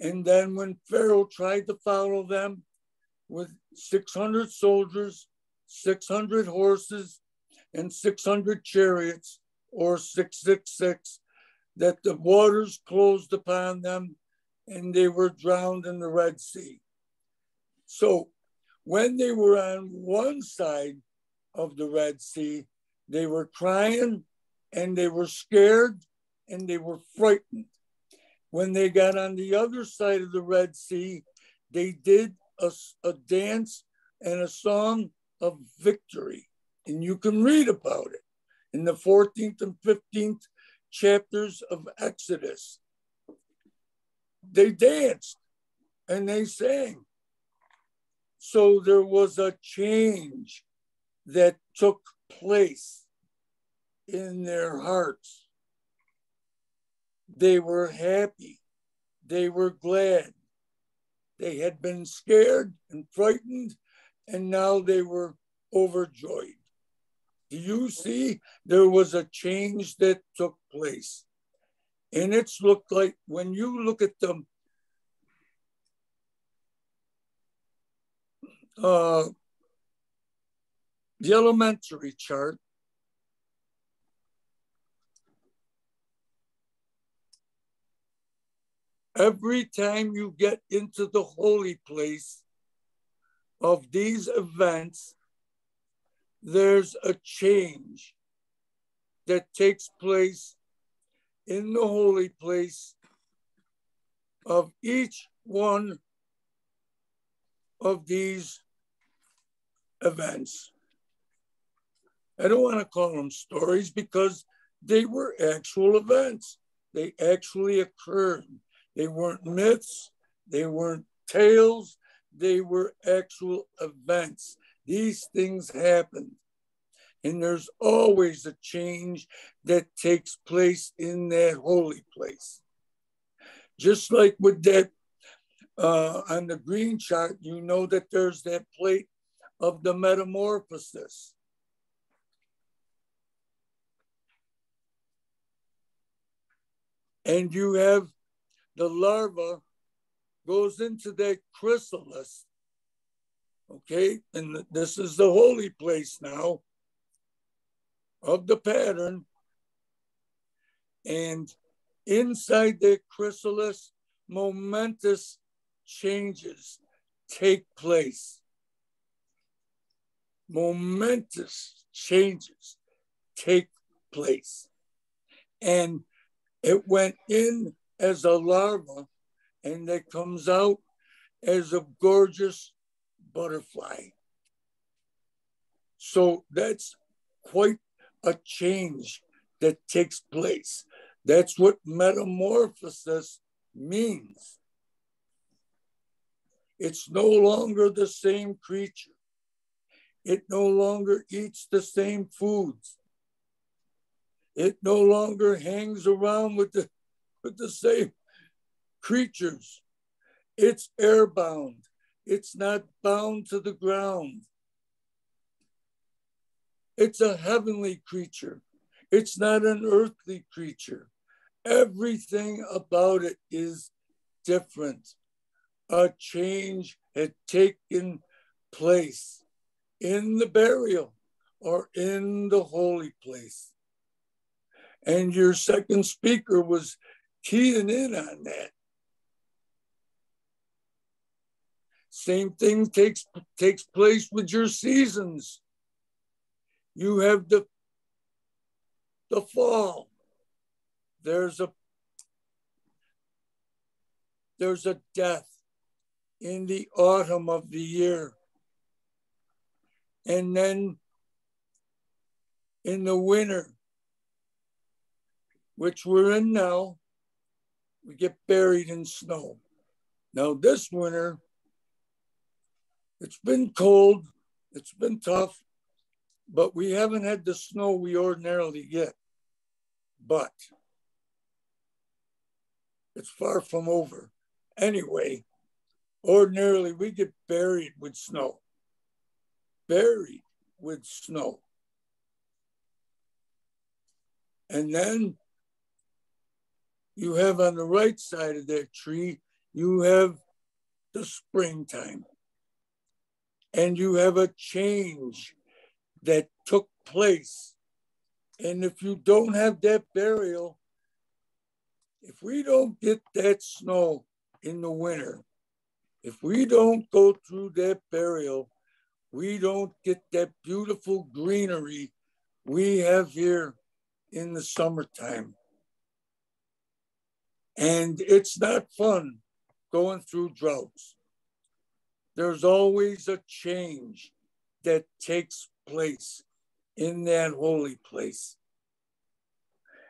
and then when Pharaoh tried to follow them with 600 soldiers, 600 horses, and 600 chariots, or 666, that the waters closed upon them and they were drowned in the Red Sea. So when they were on one side of the Red Sea, they were crying and they were scared and they were frightened. When they got on the other side of the Red Sea, they did a, a dance and a song of victory. And you can read about it in the 14th and 15th chapters of Exodus. They danced and they sang. So there was a change that took place in their hearts. They were happy. They were glad. They had been scared and frightened, and now they were overjoyed. Do you see there was a change that took place? And it's looked like when you look at the uh, the elementary chart, every time you get into the holy place of these events, there's a change that takes place in the holy place of each one of these events. I don't want to call them stories because they were actual events. They actually occurred. They weren't myths, they weren't tales, they were actual events. These things happen. And there's always a change that takes place in that holy place. Just like with that uh, on the green chart, you know that there's that plate of the metamorphosis. And you have the larva goes into that chrysalis Okay, and this is the holy place now of the pattern. And inside the chrysalis, momentous changes take place. Momentous changes take place. And it went in as a larva and it comes out as a gorgeous butterfly. So that's quite a change that takes place. That's what metamorphosis means. It's no longer the same creature. It no longer eats the same foods. It no longer hangs around with the, with the same creatures. It's airbound. It's not bound to the ground. It's a heavenly creature. It's not an earthly creature. Everything about it is different. A change had taken place in the burial or in the holy place. And your second speaker was keying in on that. Same thing takes takes place with your seasons. You have the the fall. There's a there's a death in the autumn of the year. And then in the winter, which we're in now, we get buried in snow. Now, this winter, it's been cold, it's been tough, but we haven't had the snow we ordinarily get. But it's far from over. Anyway, ordinarily we get buried with snow, buried with snow. And then you have on the right side of that tree, you have the springtime. And you have a change that took place. And if you don't have that burial, if we don't get that snow in the winter, if we don't go through that burial, we don't get that beautiful greenery we have here in the summertime. And it's not fun going through droughts. There's always a change that takes place in that holy place.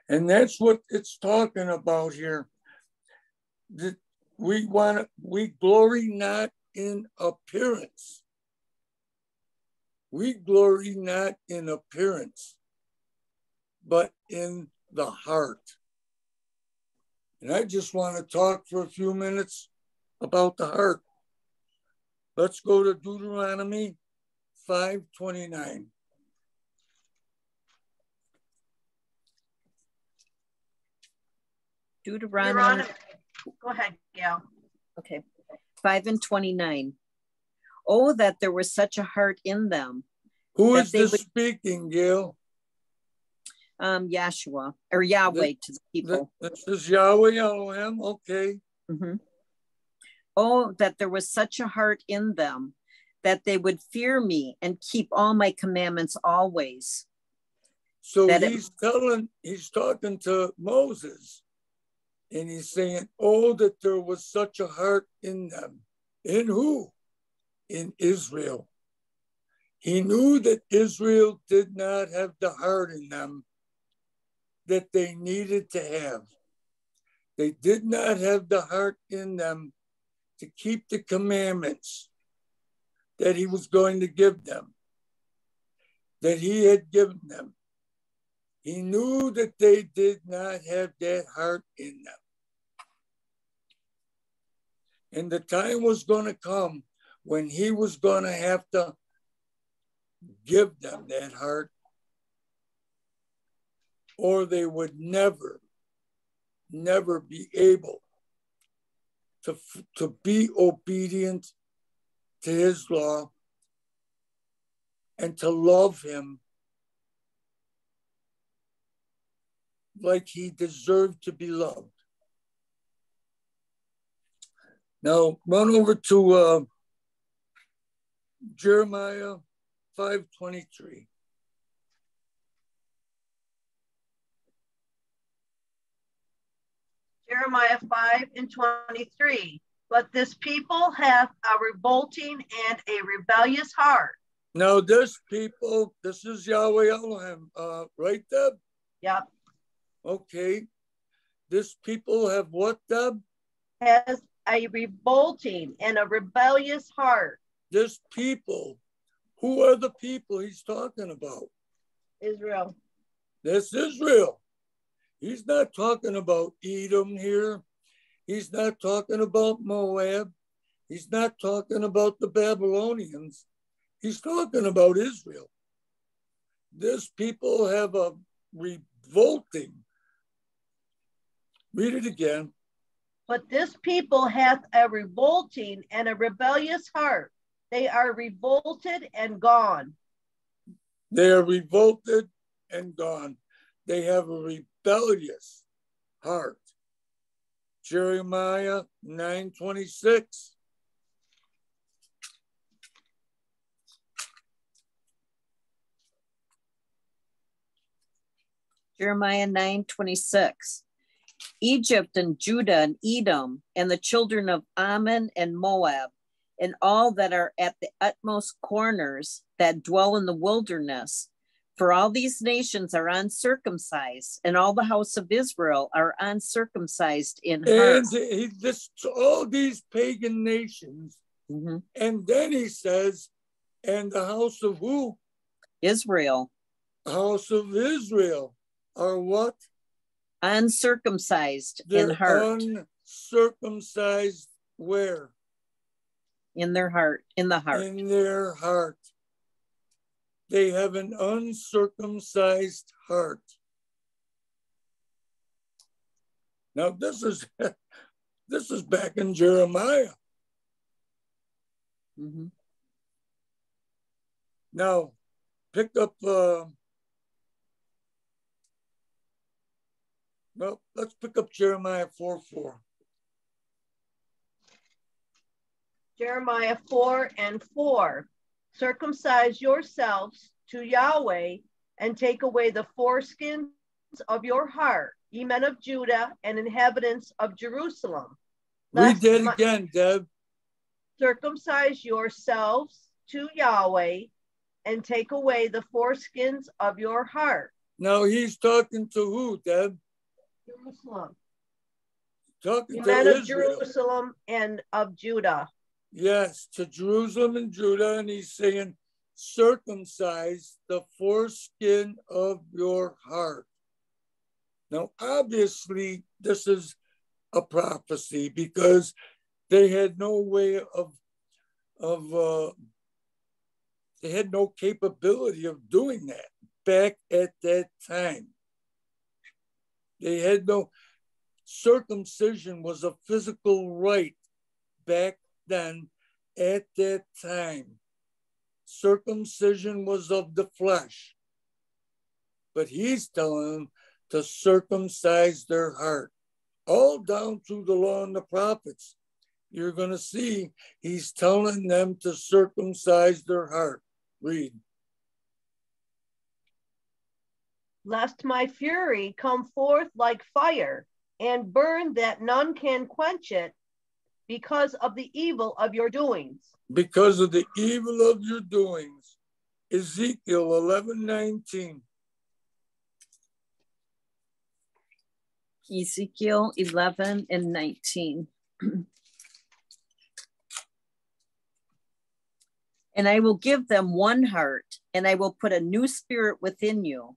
And that's what it's talking about here. That we want we glory not in appearance. We glory not in appearance, but in the heart. And I just want to talk for a few minutes about the heart. Let's go to Deuteronomy 529. Deuteronomy. Go ahead, Gail. Okay. 5 and 29. Oh, that there was such a heart in them. Who that is they this would- speaking, Gail? Um, Yahshua or Yahweh to the people. This is Yahweh Elohim. Okay. Mhm. Oh, that there was such a heart in them that they would fear me and keep all my commandments always. So That it- he's telling, he's talking to Moses, and he's saying, Oh, that there was such a heart in them. In who? In Israel. He knew that Israel did not have the heart in them that they needed to have. They did not have the heart in them to keep the commandments that he was going to give them, that he had given them. He knew that they did not have that heart in them. And the time was going to come when he was going to have to give them that heart, or they would never, never be able to, to be obedient to his law and to love him like he deserved to be loved. Now, run over to uh, Jeremiah 5.23. Jeremiah 5 and 23. But this people hath a revolting and a rebellious heart. Now, this people, this is Yahweh Elohim, uh, right, Deb? Yep. Okay. This people have what, Deb? Has a revolting and a rebellious heart. This people, who are the people he's talking about? Israel. This Israel. He's not talking about Edom here. He's not talking about Moab. He's not talking about the Babylonians. He's talking about Israel. This people have a revolting. Read it again. But this people hath a revolting and a rebellious heart. They are revolted and gone. They are revolted and gone. They have a rebellious heart. Jeremiah 9:26. Jeremiah 9 26. Egypt and Judah and Edom and the children of Ammon and Moab and all that are at the utmost corners that dwell in the wilderness, For all these nations are uncircumcised, and all the house of Israel are uncircumcised in heart. And he lists all these pagan nations. Mhm. And then he says, and the house of who? Israel, House of Israel are what? uncircumcised They're in heart, uncircumcised where? in their heart, in the heart. In their heart. They have an uncircumcised heart. Now this is this is back in Jeremiah. Mhm. Now pick up uh well, let's pick up Jeremiah 4 4. Jeremiah 4 and 4. Circumcise yourselves to Yahweh and take away the foreskins of your heart, ye men of Judah and inhabitants of Jerusalem. Read Lest that again, Deb. Circumcise yourselves to Yahweh and take away the foreskins of your heart. Now he's talking to who, Deb? Jerusalem. Talking to men of Israel. Jerusalem and of Judah. Yes, to Jerusalem and Judah, and he's saying, circumcise the foreskin of your heart. Now, obviously, this is a prophecy because they had no way of, of, uh, they had no capability of doing that back at that time. They had no, circumcision was a physical rite back then at that time. Circumcision was of the flesh. But he's telling them to circumcise their heart, all down through the law and the prophets. You're going to see he's telling them to circumcise their heart. Read. lest my fury come forth like fire and burn that none can quench it because of the evil of your doings. Because of the evil of your doings. Ezekiel 11 19. Ezekiel 11 and 19. and I will give them one heart, and I will put a new spirit within you.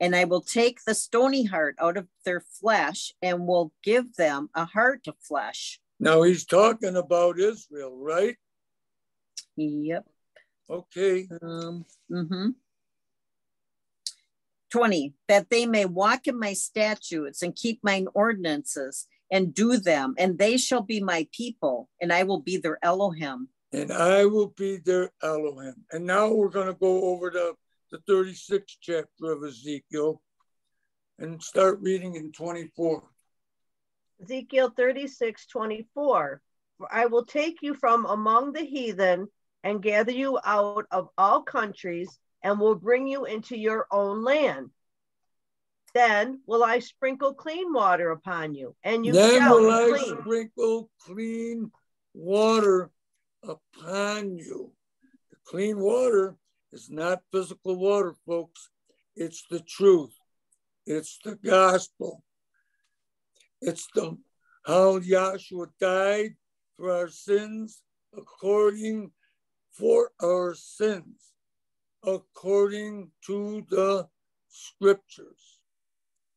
And I will take the stony heart out of their flesh and will give them a heart of flesh. Now he's talking about Israel, right? Yep. Okay. Um, mm-hmm. 20, that they may walk in my statutes and keep mine ordinances and do them, and they shall be my people, and I will be their Elohim. and I will be their Elohim. And now we're going to go over to the 36th chapter of Ezekiel and start reading in 24. Ezekiel 36, 24. For I will take you from among the heathen and gather you out of all countries and will bring you into your own land. Then will I sprinkle clean water upon you, and you then shall will I clean. sprinkle clean water upon you. The clean water is not physical water, folks. It's the truth. It's the gospel. It's the how Yahshua died for our sins according for our sins, according to the scriptures,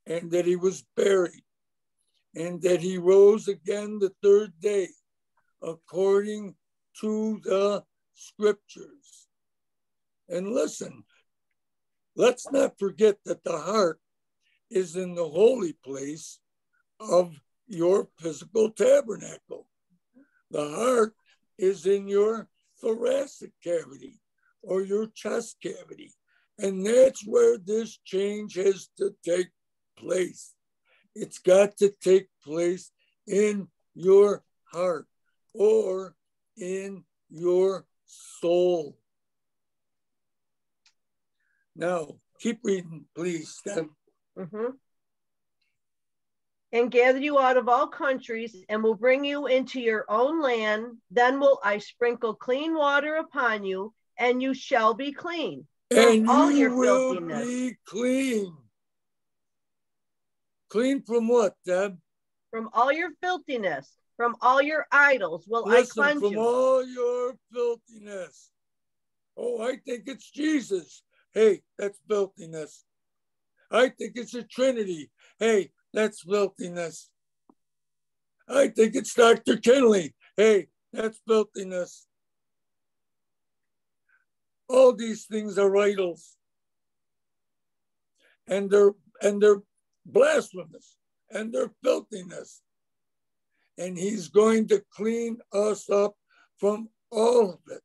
and that he was buried, and that he rose again the third day, according to the scriptures. And listen, let's not forget that the heart is in the holy place of your physical tabernacle. The heart is in your thoracic cavity or your chest cavity. And that's where this change has to take place. It's got to take place in your heart or in your soul. Now, keep reading, please. Steph. Mm-hmm. And gather you out of all countries, and will bring you into your own land. Then will I sprinkle clean water upon you, and you shall be clean. And all you your will filthiness. be clean. Clean from what, Deb? From all your filthiness, from all your idols will Listen, I cleanse from you. all your filthiness. Oh, I think it's Jesus. Hey, that's filthiness. I think it's the Trinity. Hey, that's filthiness. I think it's Dr. Kinley. Hey, that's filthiness. All these things are idols. And they're and they're blasphemous and they're filthiness. And he's going to clean us up from all of it.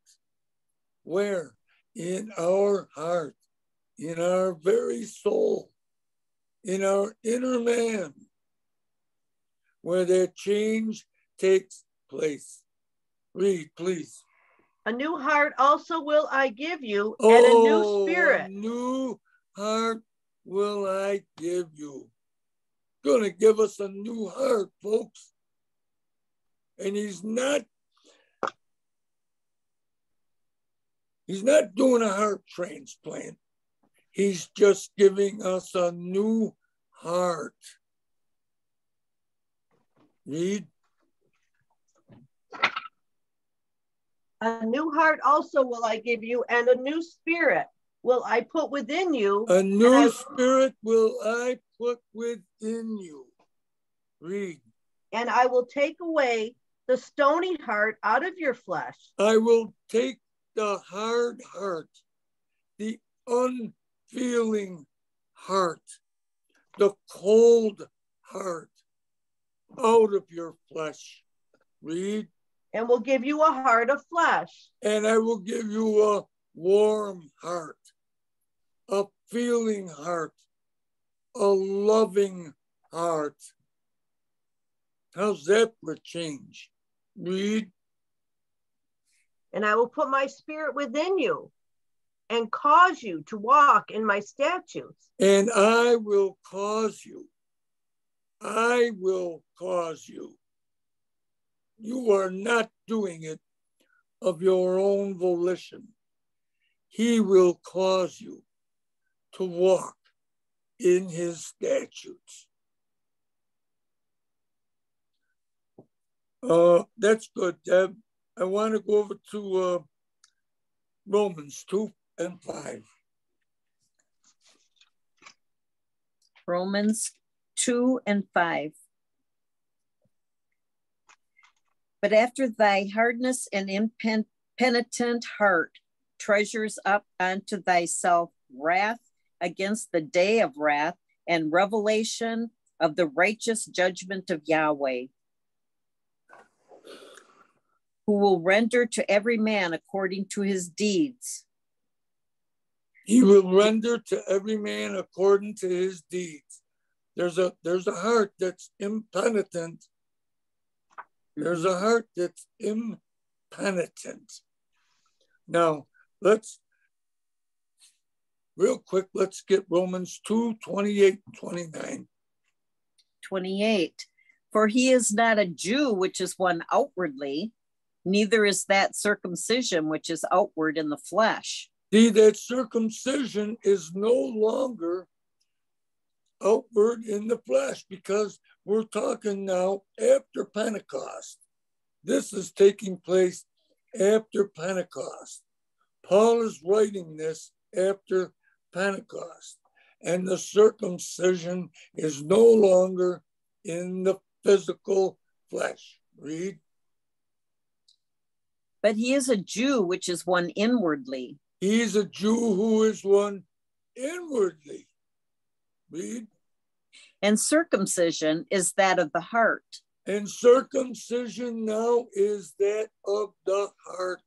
Where? In our heart, in our very soul, in our inner man, where that change takes place. Read, please. A new heart also will I give you, and a new Oh, spirit. A new heart will I give you. Gonna give us a new heart, folks. And he's not he's not doing a heart transplant. He's just giving us a new heart. Read. A new heart also will I give you, and a new spirit will I put within you. A new I- spirit will I put within you. Read. and I will take away the stony heart out of your flesh, I will take the hard heart, the unfeeling heart, the cold heart out of your flesh. Read. and will give you a heart of flesh, And I will give you a warm heart, a feeling heart, a loving heart. How's that for change? Read. and I will put my spirit within you and cause you to walk in my statutes. And I will cause you. I will cause you. You are not doing it of your own volition. He will cause you to walk in his statutes. Uh, that's good, Deb. I want to go over to uh, Romans 2 and 5. Romans 2 and 5. But after thy hardness and impenitent heart treasures up unto thyself wrath against the day of wrath and revelation of the righteous judgment of Yahweh, who will render to every man according to his deeds. He will render to every man according to his deeds. There's a there's a heart that's impenitent. There's a heart that's impenitent. Now let's real quick, let's get Romans 2, 28, 29. 28. For he is not a Jew, which is one outwardly, neither is that circumcision, which is outward in the flesh. See that circumcision is no longer outward in the flesh because we're talking now after Pentecost. This is taking place after Pentecost. Paul is writing this after Pentecost, and the circumcision is no longer in the physical flesh. Read. But he is a Jew, which is one inwardly. He's a Jew who is one inwardly. Read. And circumcision is that of the heart. And circumcision now is that of the heart,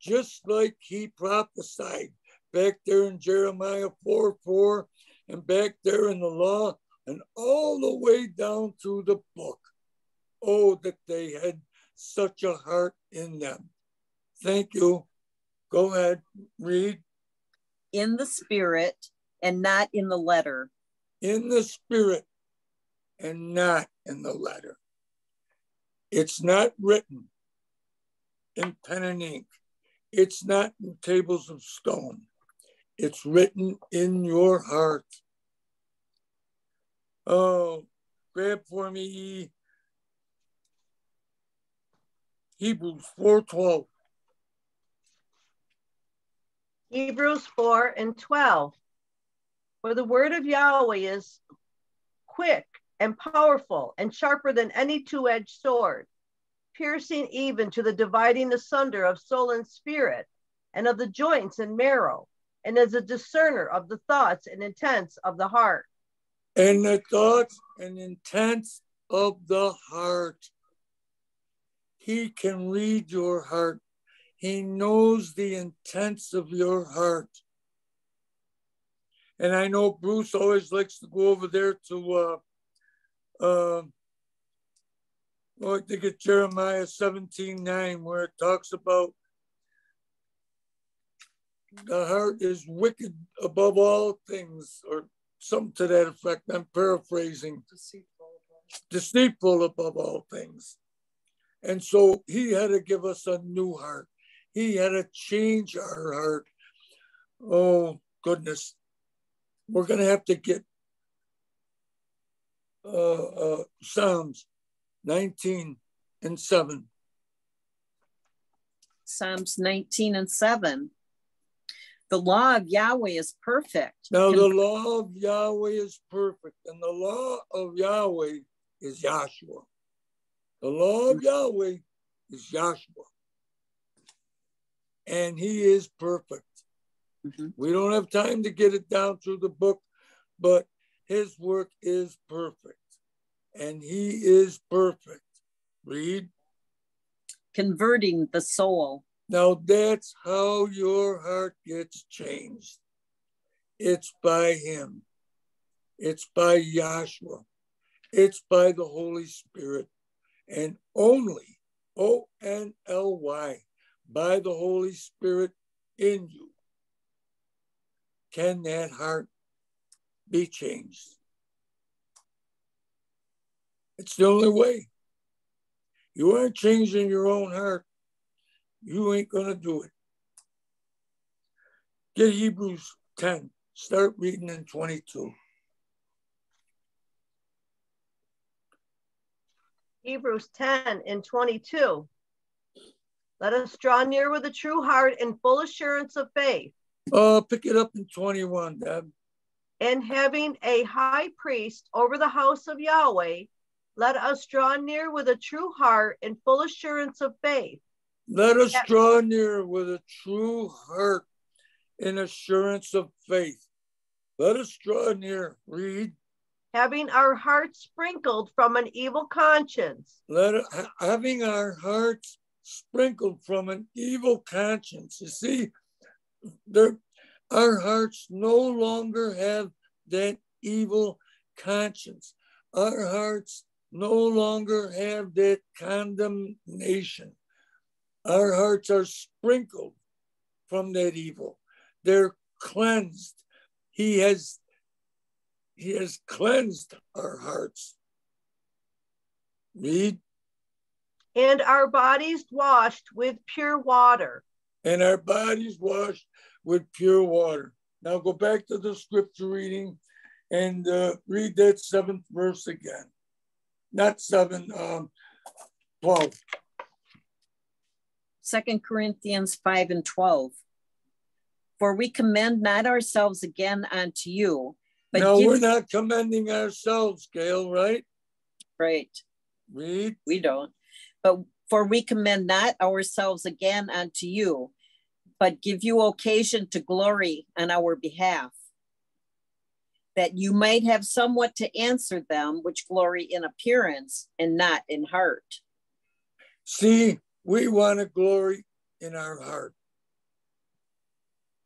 just like he prophesied back there in Jeremiah 4 4 and back there in the law and all the way down through the book. Oh, that they had such a heart in them. Thank you. Go ahead, read. In the spirit and not in the letter. In the spirit and not in the letter. It's not written in pen and ink. It's not in tables of stone. It's written in your heart. Oh, grab for me Hebrews 4:12. Hebrews 4 and 12. For the word of Yahweh is quick and powerful and sharper than any two edged sword, piercing even to the dividing asunder of soul and spirit, and of the joints and marrow, and as a discerner of the thoughts and intents of the heart. And the thoughts and intents of the heart. He can read your heart. He knows the intents of your heart. And I know Bruce always likes to go over there to, uh, uh, I think it's Jeremiah 17 9, where it talks about the heart is wicked above all things, or something to that effect. I'm paraphrasing. Deceitful. Deceitful above all things. And so he had to give us a new heart. He had to change our heart. Oh, goodness. We're going to have to get uh, uh, Psalms 19 and 7. Psalms 19 and 7. The law of Yahweh is perfect. Now, the law of Yahweh is perfect, and the law of Yahweh is Yahshua. The law of Yahweh is Yahshua. And he is perfect. Mm-hmm. We don't have time to get it down through the book, but his work is perfect. And he is perfect. Read. Converting the soul. Now that's how your heart gets changed. It's by him. It's by Yahshua. It's by the Holy Spirit. And only O N L Y by the Holy Spirit in you can that heart be changed. It's the only way. You aren't changing your own heart you ain't going to do it. Get Hebrews 10. Start reading in 22. Hebrews 10 and 22. Let us draw near with a true heart and full assurance of faith. Oh, pick it up in 21, Deb. And having a high priest over the house of Yahweh, let us draw near with a true heart and full assurance of faith let us draw near with a true heart and assurance of faith. Let us draw near. Read. Having our hearts sprinkled from an evil conscience. Let having our hearts sprinkled from an evil conscience. You see, our hearts no longer have that evil conscience. Our hearts no longer have that condemnation. Our hearts are sprinkled from that evil. They're cleansed. He has he has cleansed our hearts. Read. And our bodies washed with pure water. And our bodies washed with pure water. Now go back to the scripture reading and uh, read that seventh verse again. Not seven, um, 12. Second Corinthians 5 and 12. For we commend not ourselves again unto you. But no, we're not commending ourselves, Gail, right? Right. Read. We don't. But for we commend not ourselves again unto you, but give you occasion to glory on our behalf, that you might have somewhat to answer them which glory in appearance and not in heart. See, we want to glory in our heart.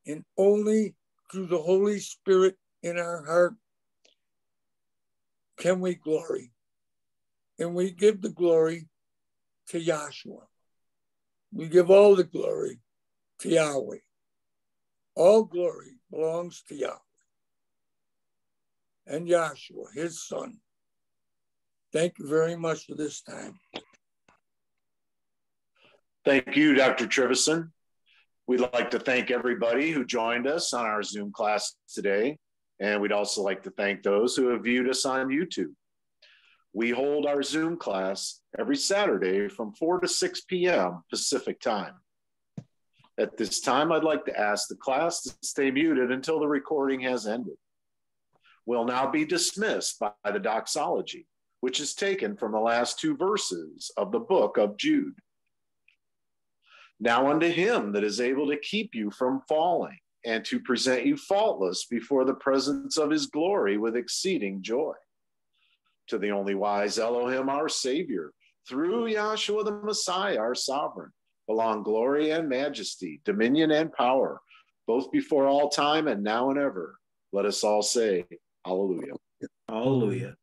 And only through the Holy Spirit in our heart can we glory. And we give the glory to Yahshua. We give all the glory to Yahweh. All glory belongs to Yahweh and Yahshua, his son. Thank you very much for this time. Thank you, Dr. Trivison. We'd like to thank everybody who joined us on our Zoom class today. And we'd also like to thank those who have viewed us on YouTube. We hold our Zoom class every Saturday from 4 to 6 p.m. Pacific time. At this time, I'd like to ask the class to stay muted until the recording has ended. We'll now be dismissed by the doxology, which is taken from the last two verses of the book of Jude. Now unto him that is able to keep you from falling and to present you faultless before the presence of his glory with exceeding joy. To the only wise Elohim, our Savior, through Yahshua the Messiah, our sovereign, belong glory and majesty, dominion and power, both before all time and now and ever. Let us all say, Hallelujah. Hallelujah.